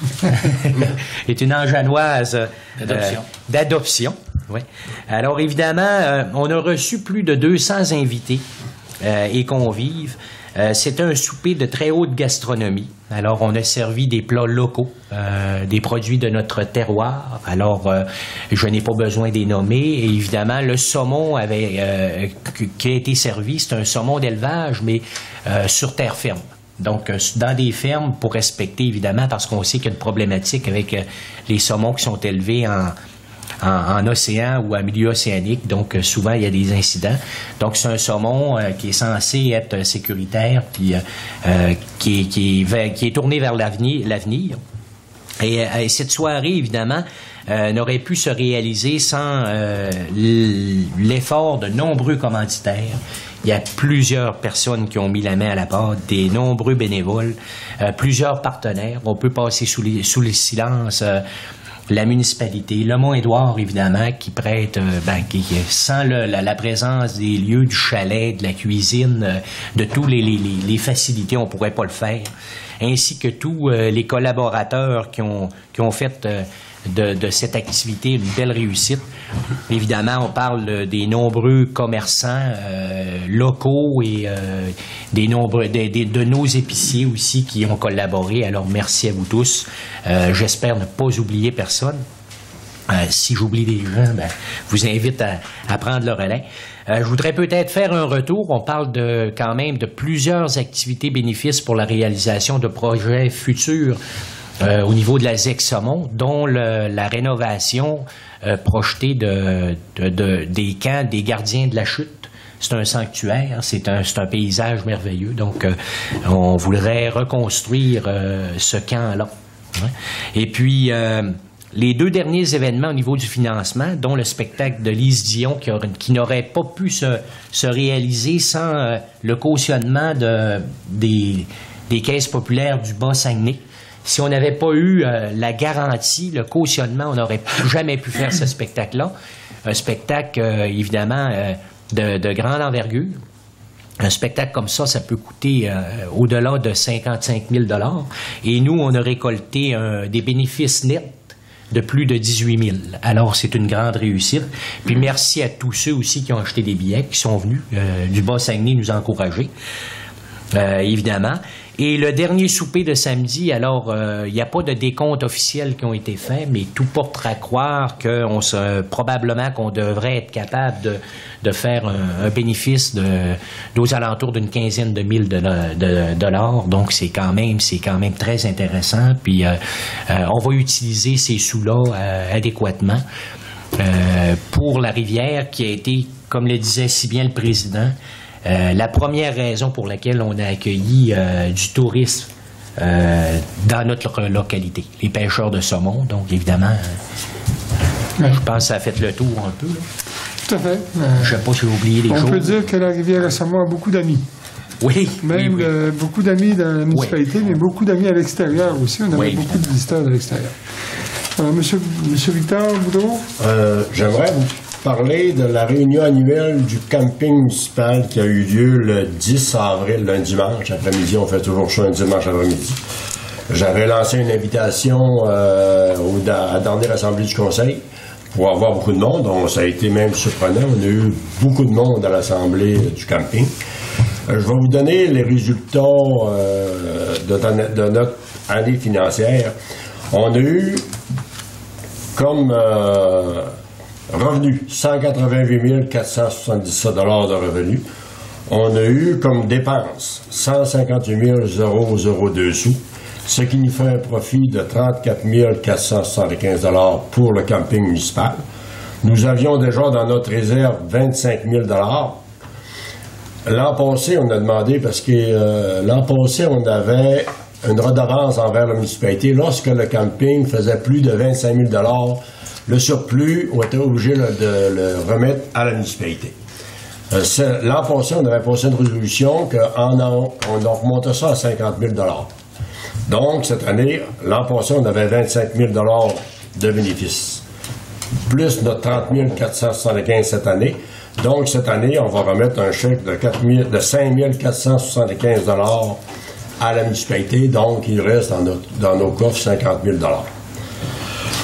est une angenoise euh, D'adoption. d'adoption. oui. Alors évidemment, euh, on a reçu plus de 200 invités euh, et convives. Euh, c'est un souper de très haute gastronomie. Alors, on a servi des plats locaux, euh, des produits de notre terroir. Alors, euh, je n'ai pas besoin des nommer. Et évidemment, le saumon avait, euh, qui- a été servi, c'est un saumon d'élevage, mais euh, sur terre ferme. Donc, euh, dans des fermes, pour respecter, évidemment, parce qu'on sait qu'il y a une problématique avec euh, les saumons qui sont élevés en, océan ou en milieu océanique. Donc, euh, souvent, il y a des incidents. Donc, c'est un saumon qui est censé être sécuritaire, puis qui, est tourné vers l'avenir. Et, et, cette soirée, évidemment, n'aurait pu se réaliser sans l'effort de nombreux commanditaires il y a plusieurs personnes qui ont mis la main à la pâte, des nombreux bénévoles, euh, plusieurs partenaires. On peut passer sous, les, sous les silences. Euh, la municipalité, le Mont-Édouard, évidemment, qui prête, euh, ben, sans la, présence des lieux, du chalet, de la cuisine, de tous les, les, facilités, on pourrait pas le faire, ainsi que tous les collaborateurs qui ont fait de, cette activité une belle réussite. Évidemment, on parle des nombreux commerçants euh, locaux et euh, des nombreux de nos épiciers aussi qui ont collaboré. Alors merci à vous tous. Euh, j'espère ne pas oublier personne. si j'oublie des gens, ben, je vous invite à, prendre le relais. je voudrais peut-être faire un retour. On parle de quand même de plusieurs activités bénéfices pour la réalisation de projets futurs euh, au niveau de la ZEC-Saumon, dont la rénovation euh, projetée de, des camps des gardiens de la chute. C'est un sanctuaire, c'est un, un, paysage merveilleux. Donc, euh, on voudrait reconstruire ce camp-là. Et puis, les deux derniers événements au niveau du financement, dont le spectacle de Lise Dion, qui, qui n'aurait pas pu se, se réaliser sans le cautionnement de, des, des caisses populaires du Bas-Saguenay, si on n'avait pas eu euh, la garantie, le cautionnement, on n'aurait jamais pu faire ce spectacle-là. Un spectacle, euh, évidemment, euh, de, grande envergure. Un spectacle comme ça, ça peut coûter au-delà de 55 000 Et nous, on a récolté des bénéfices nets de plus de 18 000. Alors, c'est une grande réussite. Puis merci à tous ceux aussi qui ont acheté des billets, qui sont venus du Bas-Saguenay nous encourager, évidemment. Et le dernier souper de samedi, alors, il euh, n'y a pas de décompte officiel qui ont été faits, mais tout porte à croire qu'on se, probablement qu'on devrait être capable de, de faire un, bénéfice de, d'aux alentours d'une quinzaine de mille de, dollars. Donc, c'est quand même, c'est quand même très intéressant. Puis, euh, euh, on va utiliser ces sous-là adéquatement. pour la rivière qui a été, comme le disait si bien le président, euh, la première raison pour laquelle on a accueilli euh, du tourisme euh, dans notre localité, les pêcheurs de saumon. Donc, évidemment, je pense que ça a fait le tour un peu. Tout à fait. je ne sais pas si j'ai oublié des on choses. On peut dire que la rivière de Saumon a beaucoup d'amis. Oui. Même beaucoup d'amis dans la municipalité, mais beaucoup d'amis à l'extérieur aussi. On a beaucoup de visiteurs de l'extérieur. Alors, monsieur, monsieur Victor Boudreau? J'aimerais vous parler de la réunion annuelle du camping municipal qui a eu lieu le 10 avril, lundi dimanche après-midi. On fait toujours ça un dimanche après-midi. J'avais lancé une invitation euh, à la dernière du conseil pour avoir beaucoup de monde. Donc, ça a été même surprenant. On a eu beaucoup de monde à l'assemblée du camping. Euh, je vais vous donner les résultats euh, de, notre année financière. On a eu comme Revenu, 188 477 de revenus. On a eu comme dépense 158 002 sous, ce qui nous fait un profit de 34 475 pour le camping municipal. Nous avions déjà dans notre réserve 25 000 L'an passé, on a demandé, parce que euh, l'an passé, on avait une redevance envers la municipalité lorsque le camping faisait plus de 25 000 le surplus, on était obligé de le remettre à la municipalité. Euh, l'an passé, on avait passé une résolution qu'on on remontait ça à 50 000 Donc, cette année, l'an passé, on avait 25 000 de bénéfices, plus notre 30 475 cette année. Donc, cette année, on va remettre un chèque de, 4 de 5 475 à la municipalité. Donc, il reste dans, dans nos coffres 50 000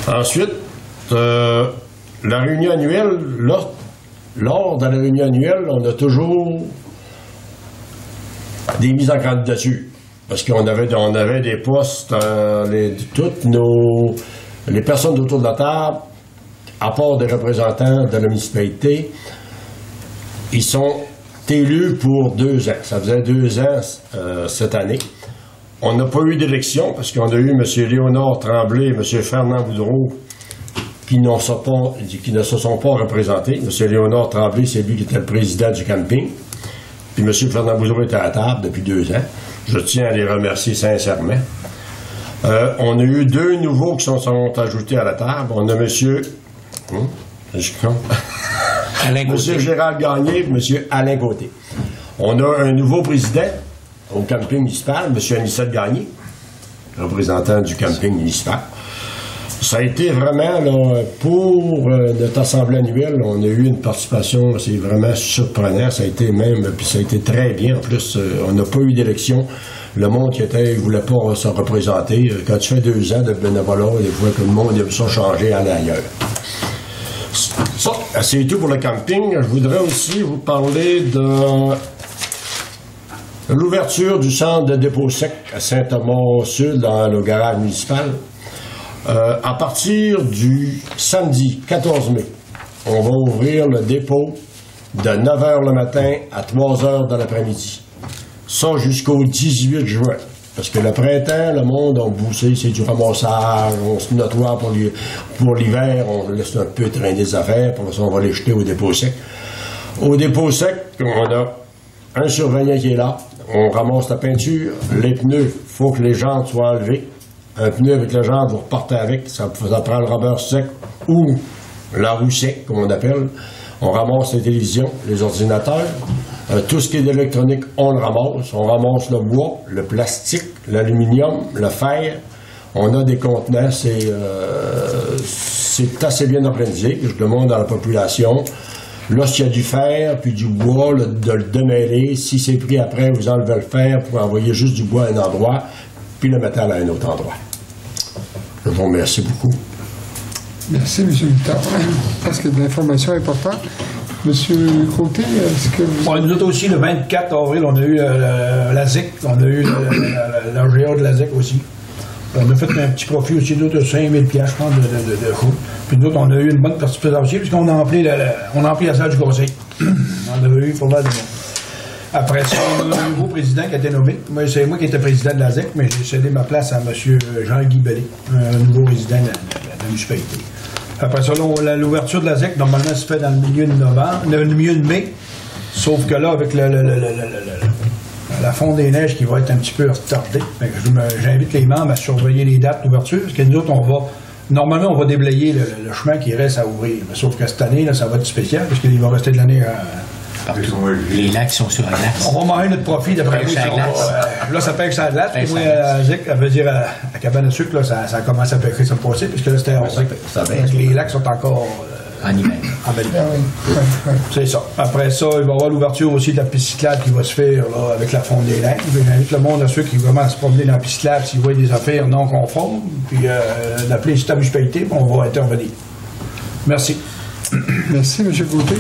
Ensuite, euh, la réunion annuelle, lors, de la réunion annuelle, on a toujours des mises en candidature. Parce qu'on avait, on avait des postes, toutes nos, les personnes autour de la table, à part des représentants de la municipalité, ils sont élus pour deux ans. Ça faisait deux ans euh, cette année. On n'a pas eu d'élection parce qu'on a eu M. Léonard Tremblay et M. Fernand Boudreau qui, ne se sont pas représentés. M. Léonard Tremblay, c'est lui qui était le président du camping. Puis M. Fernand Boudreau était à la table depuis deux ans. Je tiens à les remercier sincèrement. Euh, on a eu deux nouveaux qui sont, sont ajoutés à la table. On a M. Hum. Alain Gauthier. Gérald Gagné et Monsieur Alain Côté. On a un nouveau président au camping municipal, Monsieur Anissette Gagné, représentant du camping municipal. Ça a été vraiment, là, pour euh, notre assemblée annuelle, on a eu une participation, c'est vraiment surprenant. Ça a été même, puis ça a été très bien. En plus, euh, on n'a pas eu d'élection. Le monde qui était, il voulait pas se représenter. Quand tu fais deux ans de bénévolat, des fois que le monde aime ça changer, aller ailleurs. C'est tout pour le camping. Je voudrais aussi vous parler de l'ouverture du centre de dépôt sec à Saint-Thomas-Sud, dans le garage municipal. Euh, à partir du samedi 14 mai, on va ouvrir le dépôt de 9 h le matin à 3 h de l'après-midi. Ça jusqu'au 18 juin. Parce que le printemps, le monde a boussé, c'est du ramassage, on se nettoie pour l'hi- pour l'hiver, on laisse un peu traîner des affaires, puis ça, on va les jeter au dépôt sec. Au dépôt sec, on a un surveillant qui est là, on ramasse la peinture, les pneus, faut que les jantes soient enlevées. Un pneu avec la jante, vous repartez avec, ça, ça prend le rubber sec ou la roue sec, comme on appelle. On ramasse les télévisions, les ordinateurs, euh, tout ce qui est d'électronique, on le ramasse. On ramasse le bois, le plastique, l'aluminium, le fer. On a des contenants, c'est euh, assez bien organisé. Je demande à la population, lorsqu'il y a du fer puis du bois, le- de le démêler. Si c'est pris après, vous enlevez le fer pour envoyer juste du bois à un endroit, puis le métal à un autre endroit. Je vous remercie beaucoup. Merci, M. Victor. Parce que de l'information importante. Monsieur Côté, est-ce que vous... Bon, nous autres aussi, le 24 avril, on a eu euh, la on a eu le- la GA de la ZIC aussi. On a fait un petit profit aussi, nous de 5 000 piastres, je pense, de, de. Puis nous autres, on a eu une bonne participation aussi, puisqu'on a rempli la, la- on a la salle du conseil. on a eu de monde. Après ça, on a un nouveau président qui a été nommé. Moi, c'est moi qui étais président de la ZEC, mais j'ai cédé ma place à M. Jean-Guy Bellet, un nouveau résident de la, de la- de la municipalité. Après ça, l'ouverture de la ZEC, normalement, se fait dans le milieu de novembre, le milieu de mai. Sauf que là, avec le- la fonte des neiges qui va être un petit peu retardée, me- j'invite les membres à surveiller les dates d'ouverture, parce que nous autres, on va. Normalement, on va déblayer le, chemin qui reste à ouvrir. Sauf que cette année, là, ça va être spécial, parce qu'il va rester de l'année. Euh, Les lacs sont sur la glace. on va manger notre profit d'après va, euh, là, ça pêche à la glace. Puis moi, à Zic, elle veut dire à, à cabane à sucre, là, ça, ça a commencé à pêcher ça me passé, puisque là, c'était. Donc, Les lacs sont encore euh, En hiver. Ah oui, oui, oui. C'est ça. Après ça, il va y avoir l'ouverture aussi de la piste cyclable qui va se faire là, avec la fonte des lacs. J'invite le monde à ceux qui vraiment se promener dans la piste cyclable s'ils voient des affaires non conformes, puis euh, d'appeler le système municipalité, puis on va intervenir. Merci. Merci, M. Côté.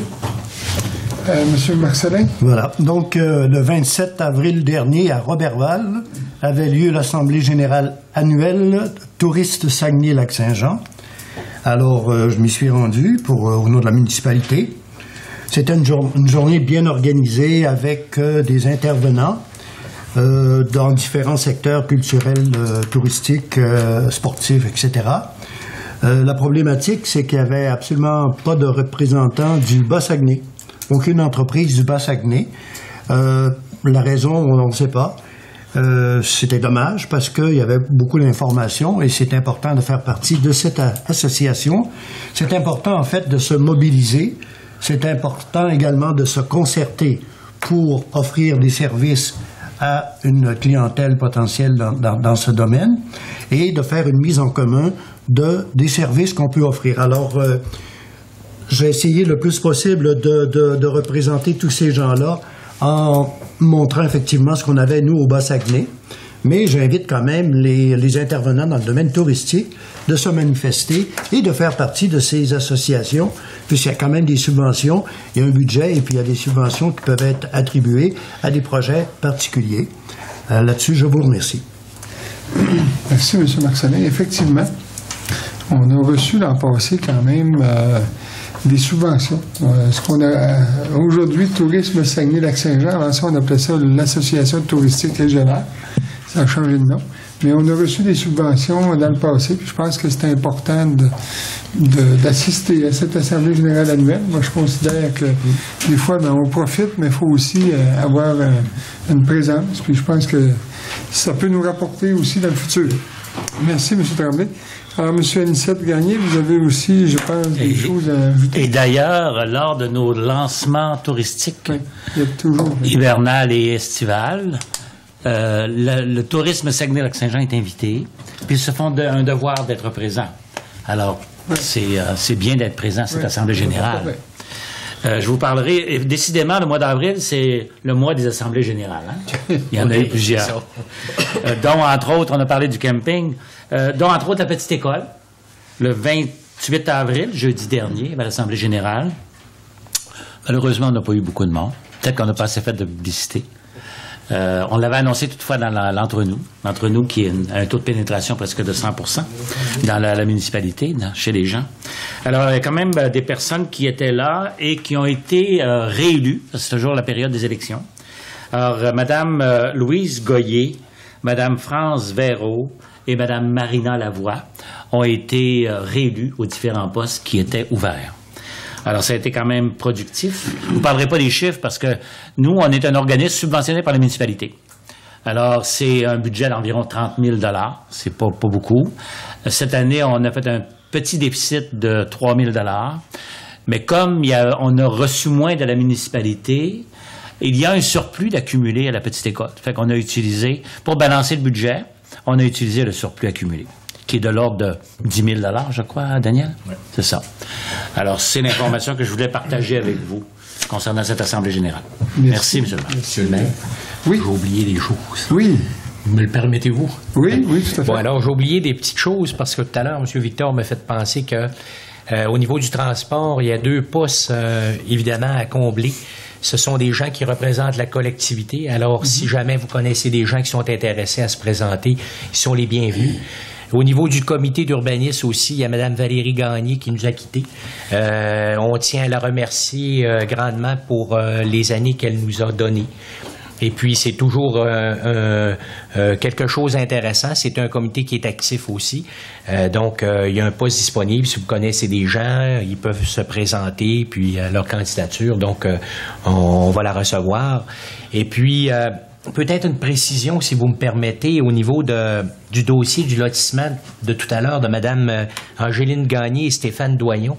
Euh, M. Marcelin? Voilà. Donc, euh, le 27 avril dernier, à Robertval, avait lieu l'Assemblée générale annuelle Touristes Saguenay-Lac-Saint-Jean. Alors, euh, je m'y suis rendu pour, au nom de la municipalité. C'était une, une journée bien organisée avec des intervenants dans différents secteurs culturels, touristiques, sportifs, etc. La problématique, c'est qu'il n'y avait absolument pas de représentants du Bas-Saguenay. Aucune entreprise du Bas-Saguenay. Euh, la raison, on ne sait pas. Euh, C'était dommage parce qu'il y avait beaucoup d'informations et c'est important de faire partie de cette association. C'est important, en fait, de se mobiliser. C'est important également de se concerter pour offrir des services à une clientèle potentielle dans, dans- dans ce domaine et de faire une mise en commun de, des services qu'on peut offrir. Alors, euh, j'ai essayé le plus possible de, de- représenter tous ces gens-là en montrant effectivement ce qu'on avait, nous, au Bas-Saguenay. Mais j'invite quand même les, les intervenants dans le domaine touristique de se manifester et de faire partie de ces associations, puisqu'il y a quand même des subventions, il y a un budget et puis il y a des subventions qui peuvent être attribuées à des projets particuliers. Euh, Là-dessus, je vous remercie. Merci, M. Marcelin. Effectivement, on a reçu l'an passé quand même euh, des subventions. Euh, ce qu'on a euh, aujourd'hui, Tourisme Saguenay-Lac-Saint-Jean, avant ça, on appelait ça l'Association touristique régionale. Ça a changé de nom. Mais on a reçu des subventions dans le passé, puis je pense que c'est important d'assister à cette Assemblée générale annuelle. Moi, je considère que des fois, ben, on profite, mais il faut aussi euh, avoir une présence. Puis je pense que ça peut nous rapporter aussi dans le futur. Merci, M. Tremblay. Alors, M. Anicette Gagné, vous avez aussi, je pense, des choses à ajouter. Et d'ailleurs, lors de nos lancements touristiques il y a toujours, hivernal et estival, euh, le, le, tourisme Saguenay-Lac-Saint-Jean est invité, puis ils se font de, un devoir d'être présent. Alors, c'est euh, c'est bien d'être présent à cette Assemblée générale. Euh, je vous parlerai, décidément, le mois d'avril, c'est le mois des assemblées générales. Hein? Il y en a eu plusieurs. Euh, dont, entre autres, on a parlé du camping, euh, dont, entre autres, la petite école, le 28 avril, jeudi dernier, à l'Assemblée générale. Malheureusement, on n'a pas eu beaucoup de monde. Peut-être qu'on n'a pas assez fait de publicité. Euh, on l'avait annoncé toutefois dans l'entre-nous, l'entre-nous qui a un taux de pénétration presque de 100% dans la, municipalité, chez les gens. Alors, il y a quand même euh, des personnes qui étaient là et qui ont été euh, réélues, c'est toujours la période des élections. Alors, Madame Louise Goyer, Madame France Véraud et Madame Marina Lavoie ont été réélues aux différents postes qui étaient ouverts. Alors, ça a été quand même productif. Je ne parlerai pas des chiffres parce que nous, on est un organisme subventionné par la municipalité. Alors, c'est un budget d'environ 30 000 C'est pas, pas beaucoup. Cette année, on a fait un petit déficit de 3 000 Mais comme on a reçu moins de la municipalité, il y a un surplus d'accumulé à la petite école. Fait qu'on a utilisé, pour balancer le budget, on a utilisé le surplus accumulé qui est de l'ordre de 10 000 je crois, Daniel? Oui. C'est ça. Alors, c'est l'information que je voulais partager avec vous concernant cette Assemblée générale. Merci, M. le maire. Monsieur le maire, oui. j'ai oublié des choses. Oui. Me le permettez-vous? Oui, oui, tout à fait. Bon, alors, j'ai oublié des petites choses parce que tout à l'heure, M. Victor m'a fait penser que euh, au niveau du transport, il y a deux postes, euh, évidemment, à combler. Ce sont des gens qui représentent la collectivité. Alors, si mhm. jamais vous connaissez des gens qui sont intéressés à se présenter, ils sont les bienvenus. Au niveau du comité d'urbanisme aussi, il y a Mme Valérie Gagné qui nous a quittés. Euh, on tient à la remercier euh, grandement pour euh, les années qu'elle nous a données. Et puis, c'est toujours quelque chose d'intéressant. C'est un comité qui est actif aussi. donc, il y a un poste disponible. Si vous connaissez des gens, ils peuvent se présenter, puis leur candidature. Donc, on, va la recevoir. Et puis, Peut-être une précision, si vous me permettez, au niveau de, du dossier du lotissement de tout à l'heure de Mme euh, Angéline Gagné et Stéphane Doyon.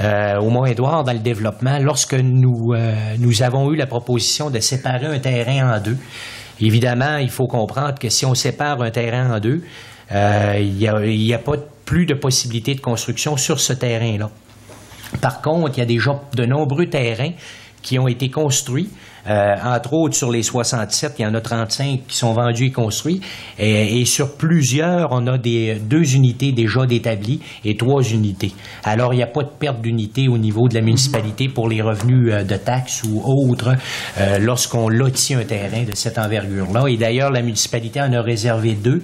Euh, au Mont-Édouard, dans le développement, lorsque nous, euh, nous avons eu la proposition de séparer un terrain en deux. Évidemment, il faut comprendre que si on sépare un terrain en deux, il n'y a, a pas plus de possibilité de construction sur ce terrain-là. Par contre, il y a déjà de nombreux terrains qui ont été construits. Euh, entre autres, sur les 67, il y en a 35 qui sont vendus et construits. Et, sur plusieurs, on a des, deux unités déjà d'établies et trois unités. Alors, il n'y a pas de perte d'unité au niveau de la municipalité pour les revenus euh, de taxes ou autres euh, lorsqu'on lotit un terrain de cette envergure-là. Et d'ailleurs, la municipalité en a réservé deux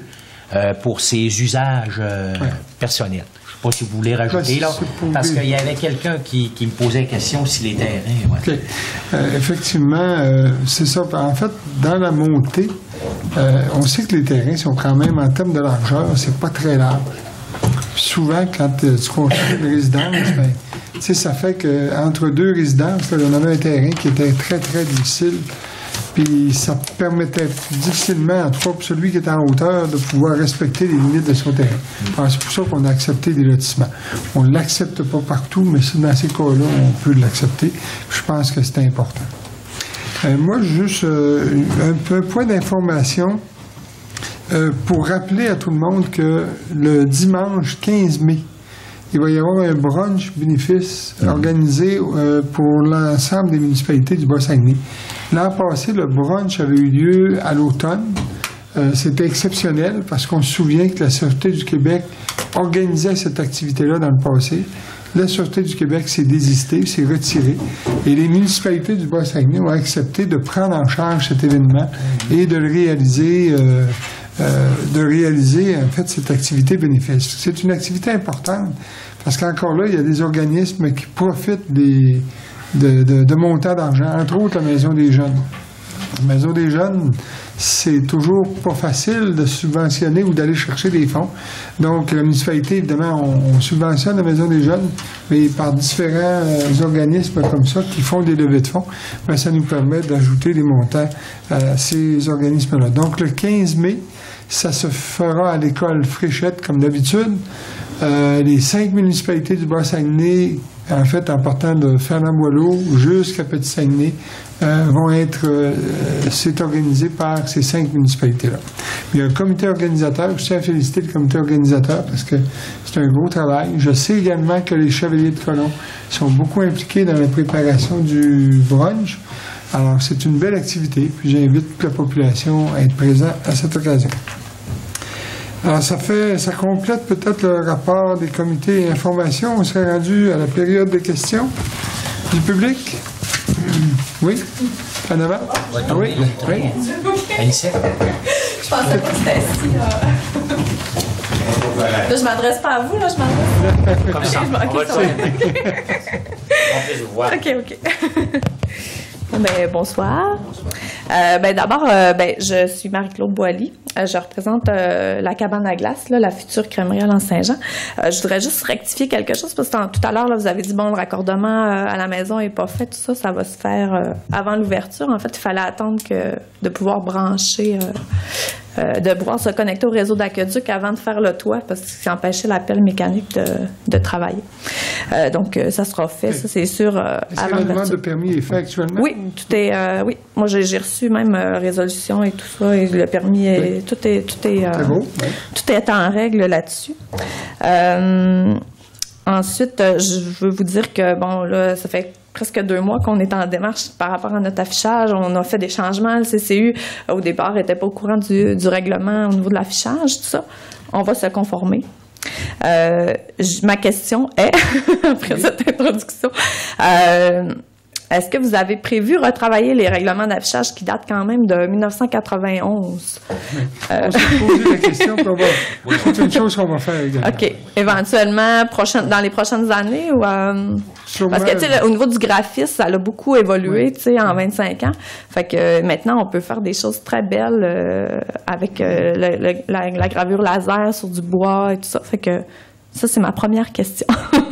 pour ses usages personnels pas si vous voulez rajouter, là, parce qu'il y avait quelqu'un qui, me posait la question si les terrains... Euh, effectivement, euh, c'est ça. En fait, dans la montée, euh, on sait que les terrains sont quand même, en termes de largeur, c'est pas très large. Souvent, quand tu construis une résidence, ben, ça fait qu'entre deux résidences, on avait un terrain qui était très, très difficile puis ça permettait difficilement, en tout cas pour celui qui est en hauteur, de pouvoir respecter les limites de son terrain. c'est pour ça qu'on a accepté des lotissements. On ne l'accepte pas partout, mais dans ces cas-là, on peut l'accepter. Je pense que c'est important. Euh, moi, juste euh, un, point d'information euh, pour rappeler à tout le monde que le dimanche 15 mai, il va y avoir un brunch bénéfice mhm. organisé pour l'ensemble des municipalités du Bas-Saguenay. L'an passé, le brunch avait eu lieu à l'automne. Euh, c'était exceptionnel parce qu'on se souvient que la Sûreté du Québec organisait cette activité-là dans le passé. La Sûreté du Québec s'est désistée, s'est retirée, et les municipalités du Bas-Saguenay ont accepté de prendre en charge cet événement et de le réaliser, euh, euh, de réaliser en fait cette activité bénéfice. C'est une activité importante parce qu'encore là, il y a des organismes qui profitent des de, de, montants d'argent, entre autres la Maison des Jeunes. La Maison des Jeunes, c'est toujours pas facile de subventionner ou d'aller chercher des fonds. Donc, la municipalité, évidemment, on, subventionne la Maison des Jeunes, mais par différents euh, organismes comme ça qui font des levées de fonds, ben, ça nous permet d'ajouter des montants à ces organismes-là. Donc, le 15 mai, ça se fera à l'école Fréchette, comme d'habitude. Euh, les cinq municipalités du Bas-Saguenay, en fait, en partant de Fernand-Boileau jusqu'à Petit-Saguenay, euh, vont être, euh, c'est organisé par ces cinq municipalités-là. Il y a un comité organisateur, je tiens à féliciter le comité organisateur parce que c'est un gros travail. Je sais également que les chevaliers de colon sont beaucoup impliqués dans la préparation du brunch. Alors, c'est une belle activité, puis j'invite la population à être présent à cette occasion. Alors, ça fait, ça complète peut-être le rapport des comités information. On serait rendu à la période de questions du public. Oui? En avant? Oui? Oui? Je pensais que c'était assis. Là, je m'adresse pas à vous, là, je m'adresse. Comme ça. OK, OK. Ben, bonsoir. Euh, ben, D'abord, euh, ben, je suis Marie-Claude Boilly. Euh, je représente la cabane à glace, la future crèmerie à Saint-Jean. je voudrais juste rectifier quelque chose parce que tout à l'heure, vous avez dit bon, le raccordement à la maison est pas fait, tout ça, ça va se faire avant l'ouverture. En fait, il fallait attendre que de pouvoir brancher euh, de pouvoir se connecter au réseau d'aqueduc avant de faire le toit parce que ça empêchait l'appel mécanique de, de travailler. Euh, donc, euh, ça sera fait, ça c'est sûr. Est-ce que la demande de permis est faite actuellement? Oui, tout est. oui, moi j'ai reçu même résolution et tout ça et le permis est tout est tout est. Tout est en règle là-dessus. ensuite, je veux vous dire que bon là, ça fait presque deux mois qu'on est en démarche par rapport à notre affichage. On a fait des changements. Le CCU, au départ, n'était pas au courant du, règlement au niveau de l'affichage, tout ça. On va se conformer. Euh, ma question est, après cette introduction, euh, est-ce que vous avez prévu retravailler les règlements d'affichage qui datent quand même de 1991? Euh, on s'est posé la question, c'est une chose qu'on va faire également. OK. Éventuellement, dans les prochaines années? Ou, euh, parce que, tu sais, au niveau du graphisme, ça a beaucoup évolué, tu sais, en 25 ans. Fait que maintenant, on peut faire des choses très belles euh, avec la, la, gravure laser sur du bois et tout ça. Fait que ça, c'est ma première question.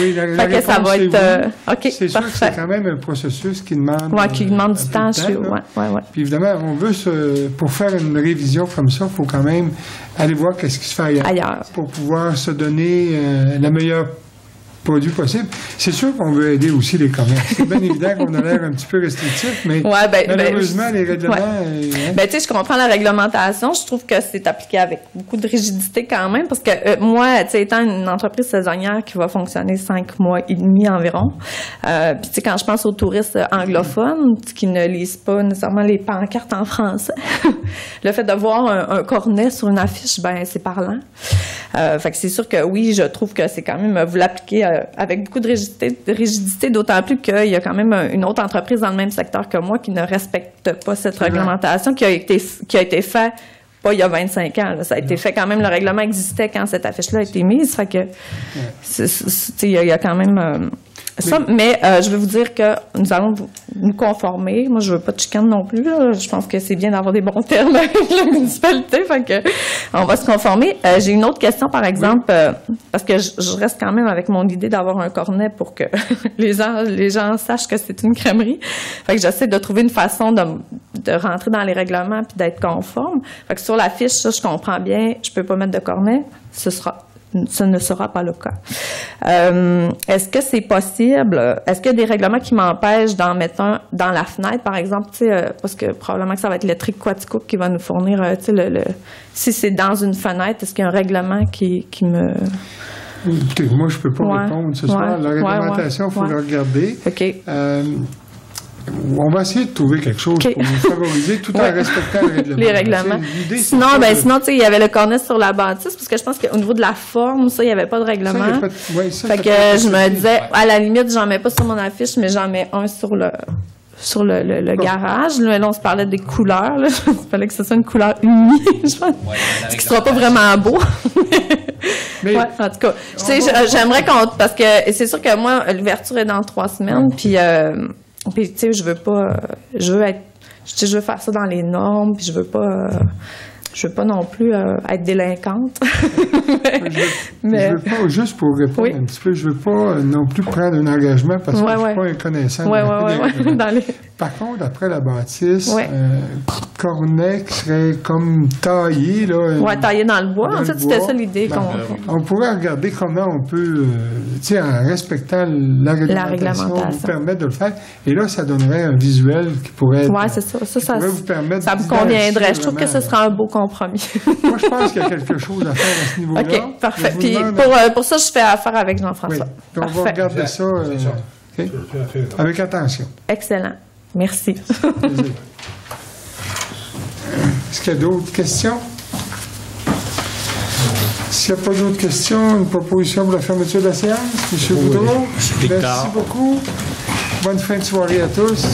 Oui, la, la ça va être. Euh, OK, c'est sûr que c'est quand même un processus qui demande. Oui, qui demande du temps. Oui, ouais, ouais. Puis évidemment, on veut se, pour faire une révision comme ça, il faut quand même aller voir qu'est-ce qui se fait ailleurs, ailleurs. pour pouvoir se donner euh, la meilleure produits possible. C'est sûr qu'on veut aider aussi les commerces. C'est bien évident qu'on a l'air un petit peu restrictif, mais ben, ben, malheureusement, les règlements... Euh, hein. Ben, tu sais, je comprends la réglementation. Je trouve que c'est appliqué avec beaucoup de rigidité quand même, parce que euh, moi, tu sais, étant une entreprise saisonnière qui va fonctionner cinq mois et demi environ, euh, puis tu sais, quand je pense aux touristes anglophones qui ne lisent pas nécessairement les pancartes en français, le fait de voir un, cornet sur une affiche, ben c'est parlant. fait que c'est sûr que oui, je trouve que c'est quand même, vous l'appliquez euh, avec beaucoup de rigidité, rigidité d'autant plus qu'il y a quand même une autre entreprise dans le même secteur que moi qui ne respecte pas cette réglementation qui a été qui a été faite pas il y a 25 ans. Ça a été fait quand même, le règlement existait quand cette affiche-là a été mise. Fait que, il y, a quand même euh, ça, mais euh, je veux vous dire que nous allons nous conformer. Moi, je veux pas de chicane non plus. Je pense que c'est bien d'avoir des bons termes avec la municipalité. Fait que on va se conformer. Euh, j'ai une autre question, par exemple, euh, parce que je, reste quand même avec mon idée d'avoir un cornet pour que les gens, les gens sachent que c'est une crèmerie. Fait que j'essaie de trouver une façon de, de rentrer dans les règlements puis d'être conforme. Fait que sur la fiche, ça, je comprends bien. Je peux pas mettre de cornet. Ce sera ce ne sera pas le cas. Euh, est-ce que c'est possible? Est-ce qu'il y a des règlements qui m'empêchent d'en mettre un dans la fenêtre, par exemple, euh, parce que probablement que ça va être l'électrique Quatico qui va nous fournir, euh, le, si c'est dans une fenêtre, est-ce qu'il y a un règlement qui, qui me... moi, je ne peux pas répondre ce soir. La réglementation, il faut le regarder. OK. On va essayer de trouver quelque chose pour nous favoriser tout en respectant les règlements. sinon, ben, sinon, tu sais, il y avait le cornet sur la bâtisse, parce que je pense qu'au niveau de la forme, ça, il n'y avait pas de règlement. Ça, fait que je me disais, à la limite, j'en mets pas sur mon affiche, mais j'en mets un sur le sur le, le, garage. Là, on se parlait des couleurs. Là. Il fallait que ce soit une couleur unie. ce qui ne sera pas vraiment beau. mais, en tout cas, j'aimerais qu'on... Parce que c'est sûr que moi, l'ouverture est dans trois semaines, puis... Euh, puis, tu sais, je veux pas. Je veux être je veux faire ça dans les normes, puis je veux pas, je veux pas non plus euh, être délinquante. Je Mais- veux pas, juste pour répondre Oui. un petit peu, je veux pas euh, non plus prendre un engagement parce que Ouais, je ouais. suis pas un connaissant. ouais, dans les, Par contre, après la bâtisse, euh, Cornet qui serait comme taillé. Là, ouais, taillé dans le bois. Dans en fait, c'était ça l'idée Ben, qu'on, On pourrait regarder comment on peut, euh, tu sais, en respectant la réglementation, réglementation. vous permettre de le faire. Et là, ça donnerait un visuel qui pourrait être, Ouais, c'est ça. Ça, ça, vous permettre ça me conviendrait. Je trouve que ce serait un beau compromis. Moi, je pense qu'il y a quelque chose à faire à ce niveau-là. OK, parfait. Puis demande- pour, euh, pour ça, je fais affaire avec Oui, Jean-François. Puis on va regarder ça, euh, avec attention. Excellent. Merci. Est-ce qu'il y a d'autres questions? S'il n'y a pas d'autres questions, une proposition pour la fermeture de la séance? M. Boudreau? Merci beaucoup. Bonne fin de soirée à tous.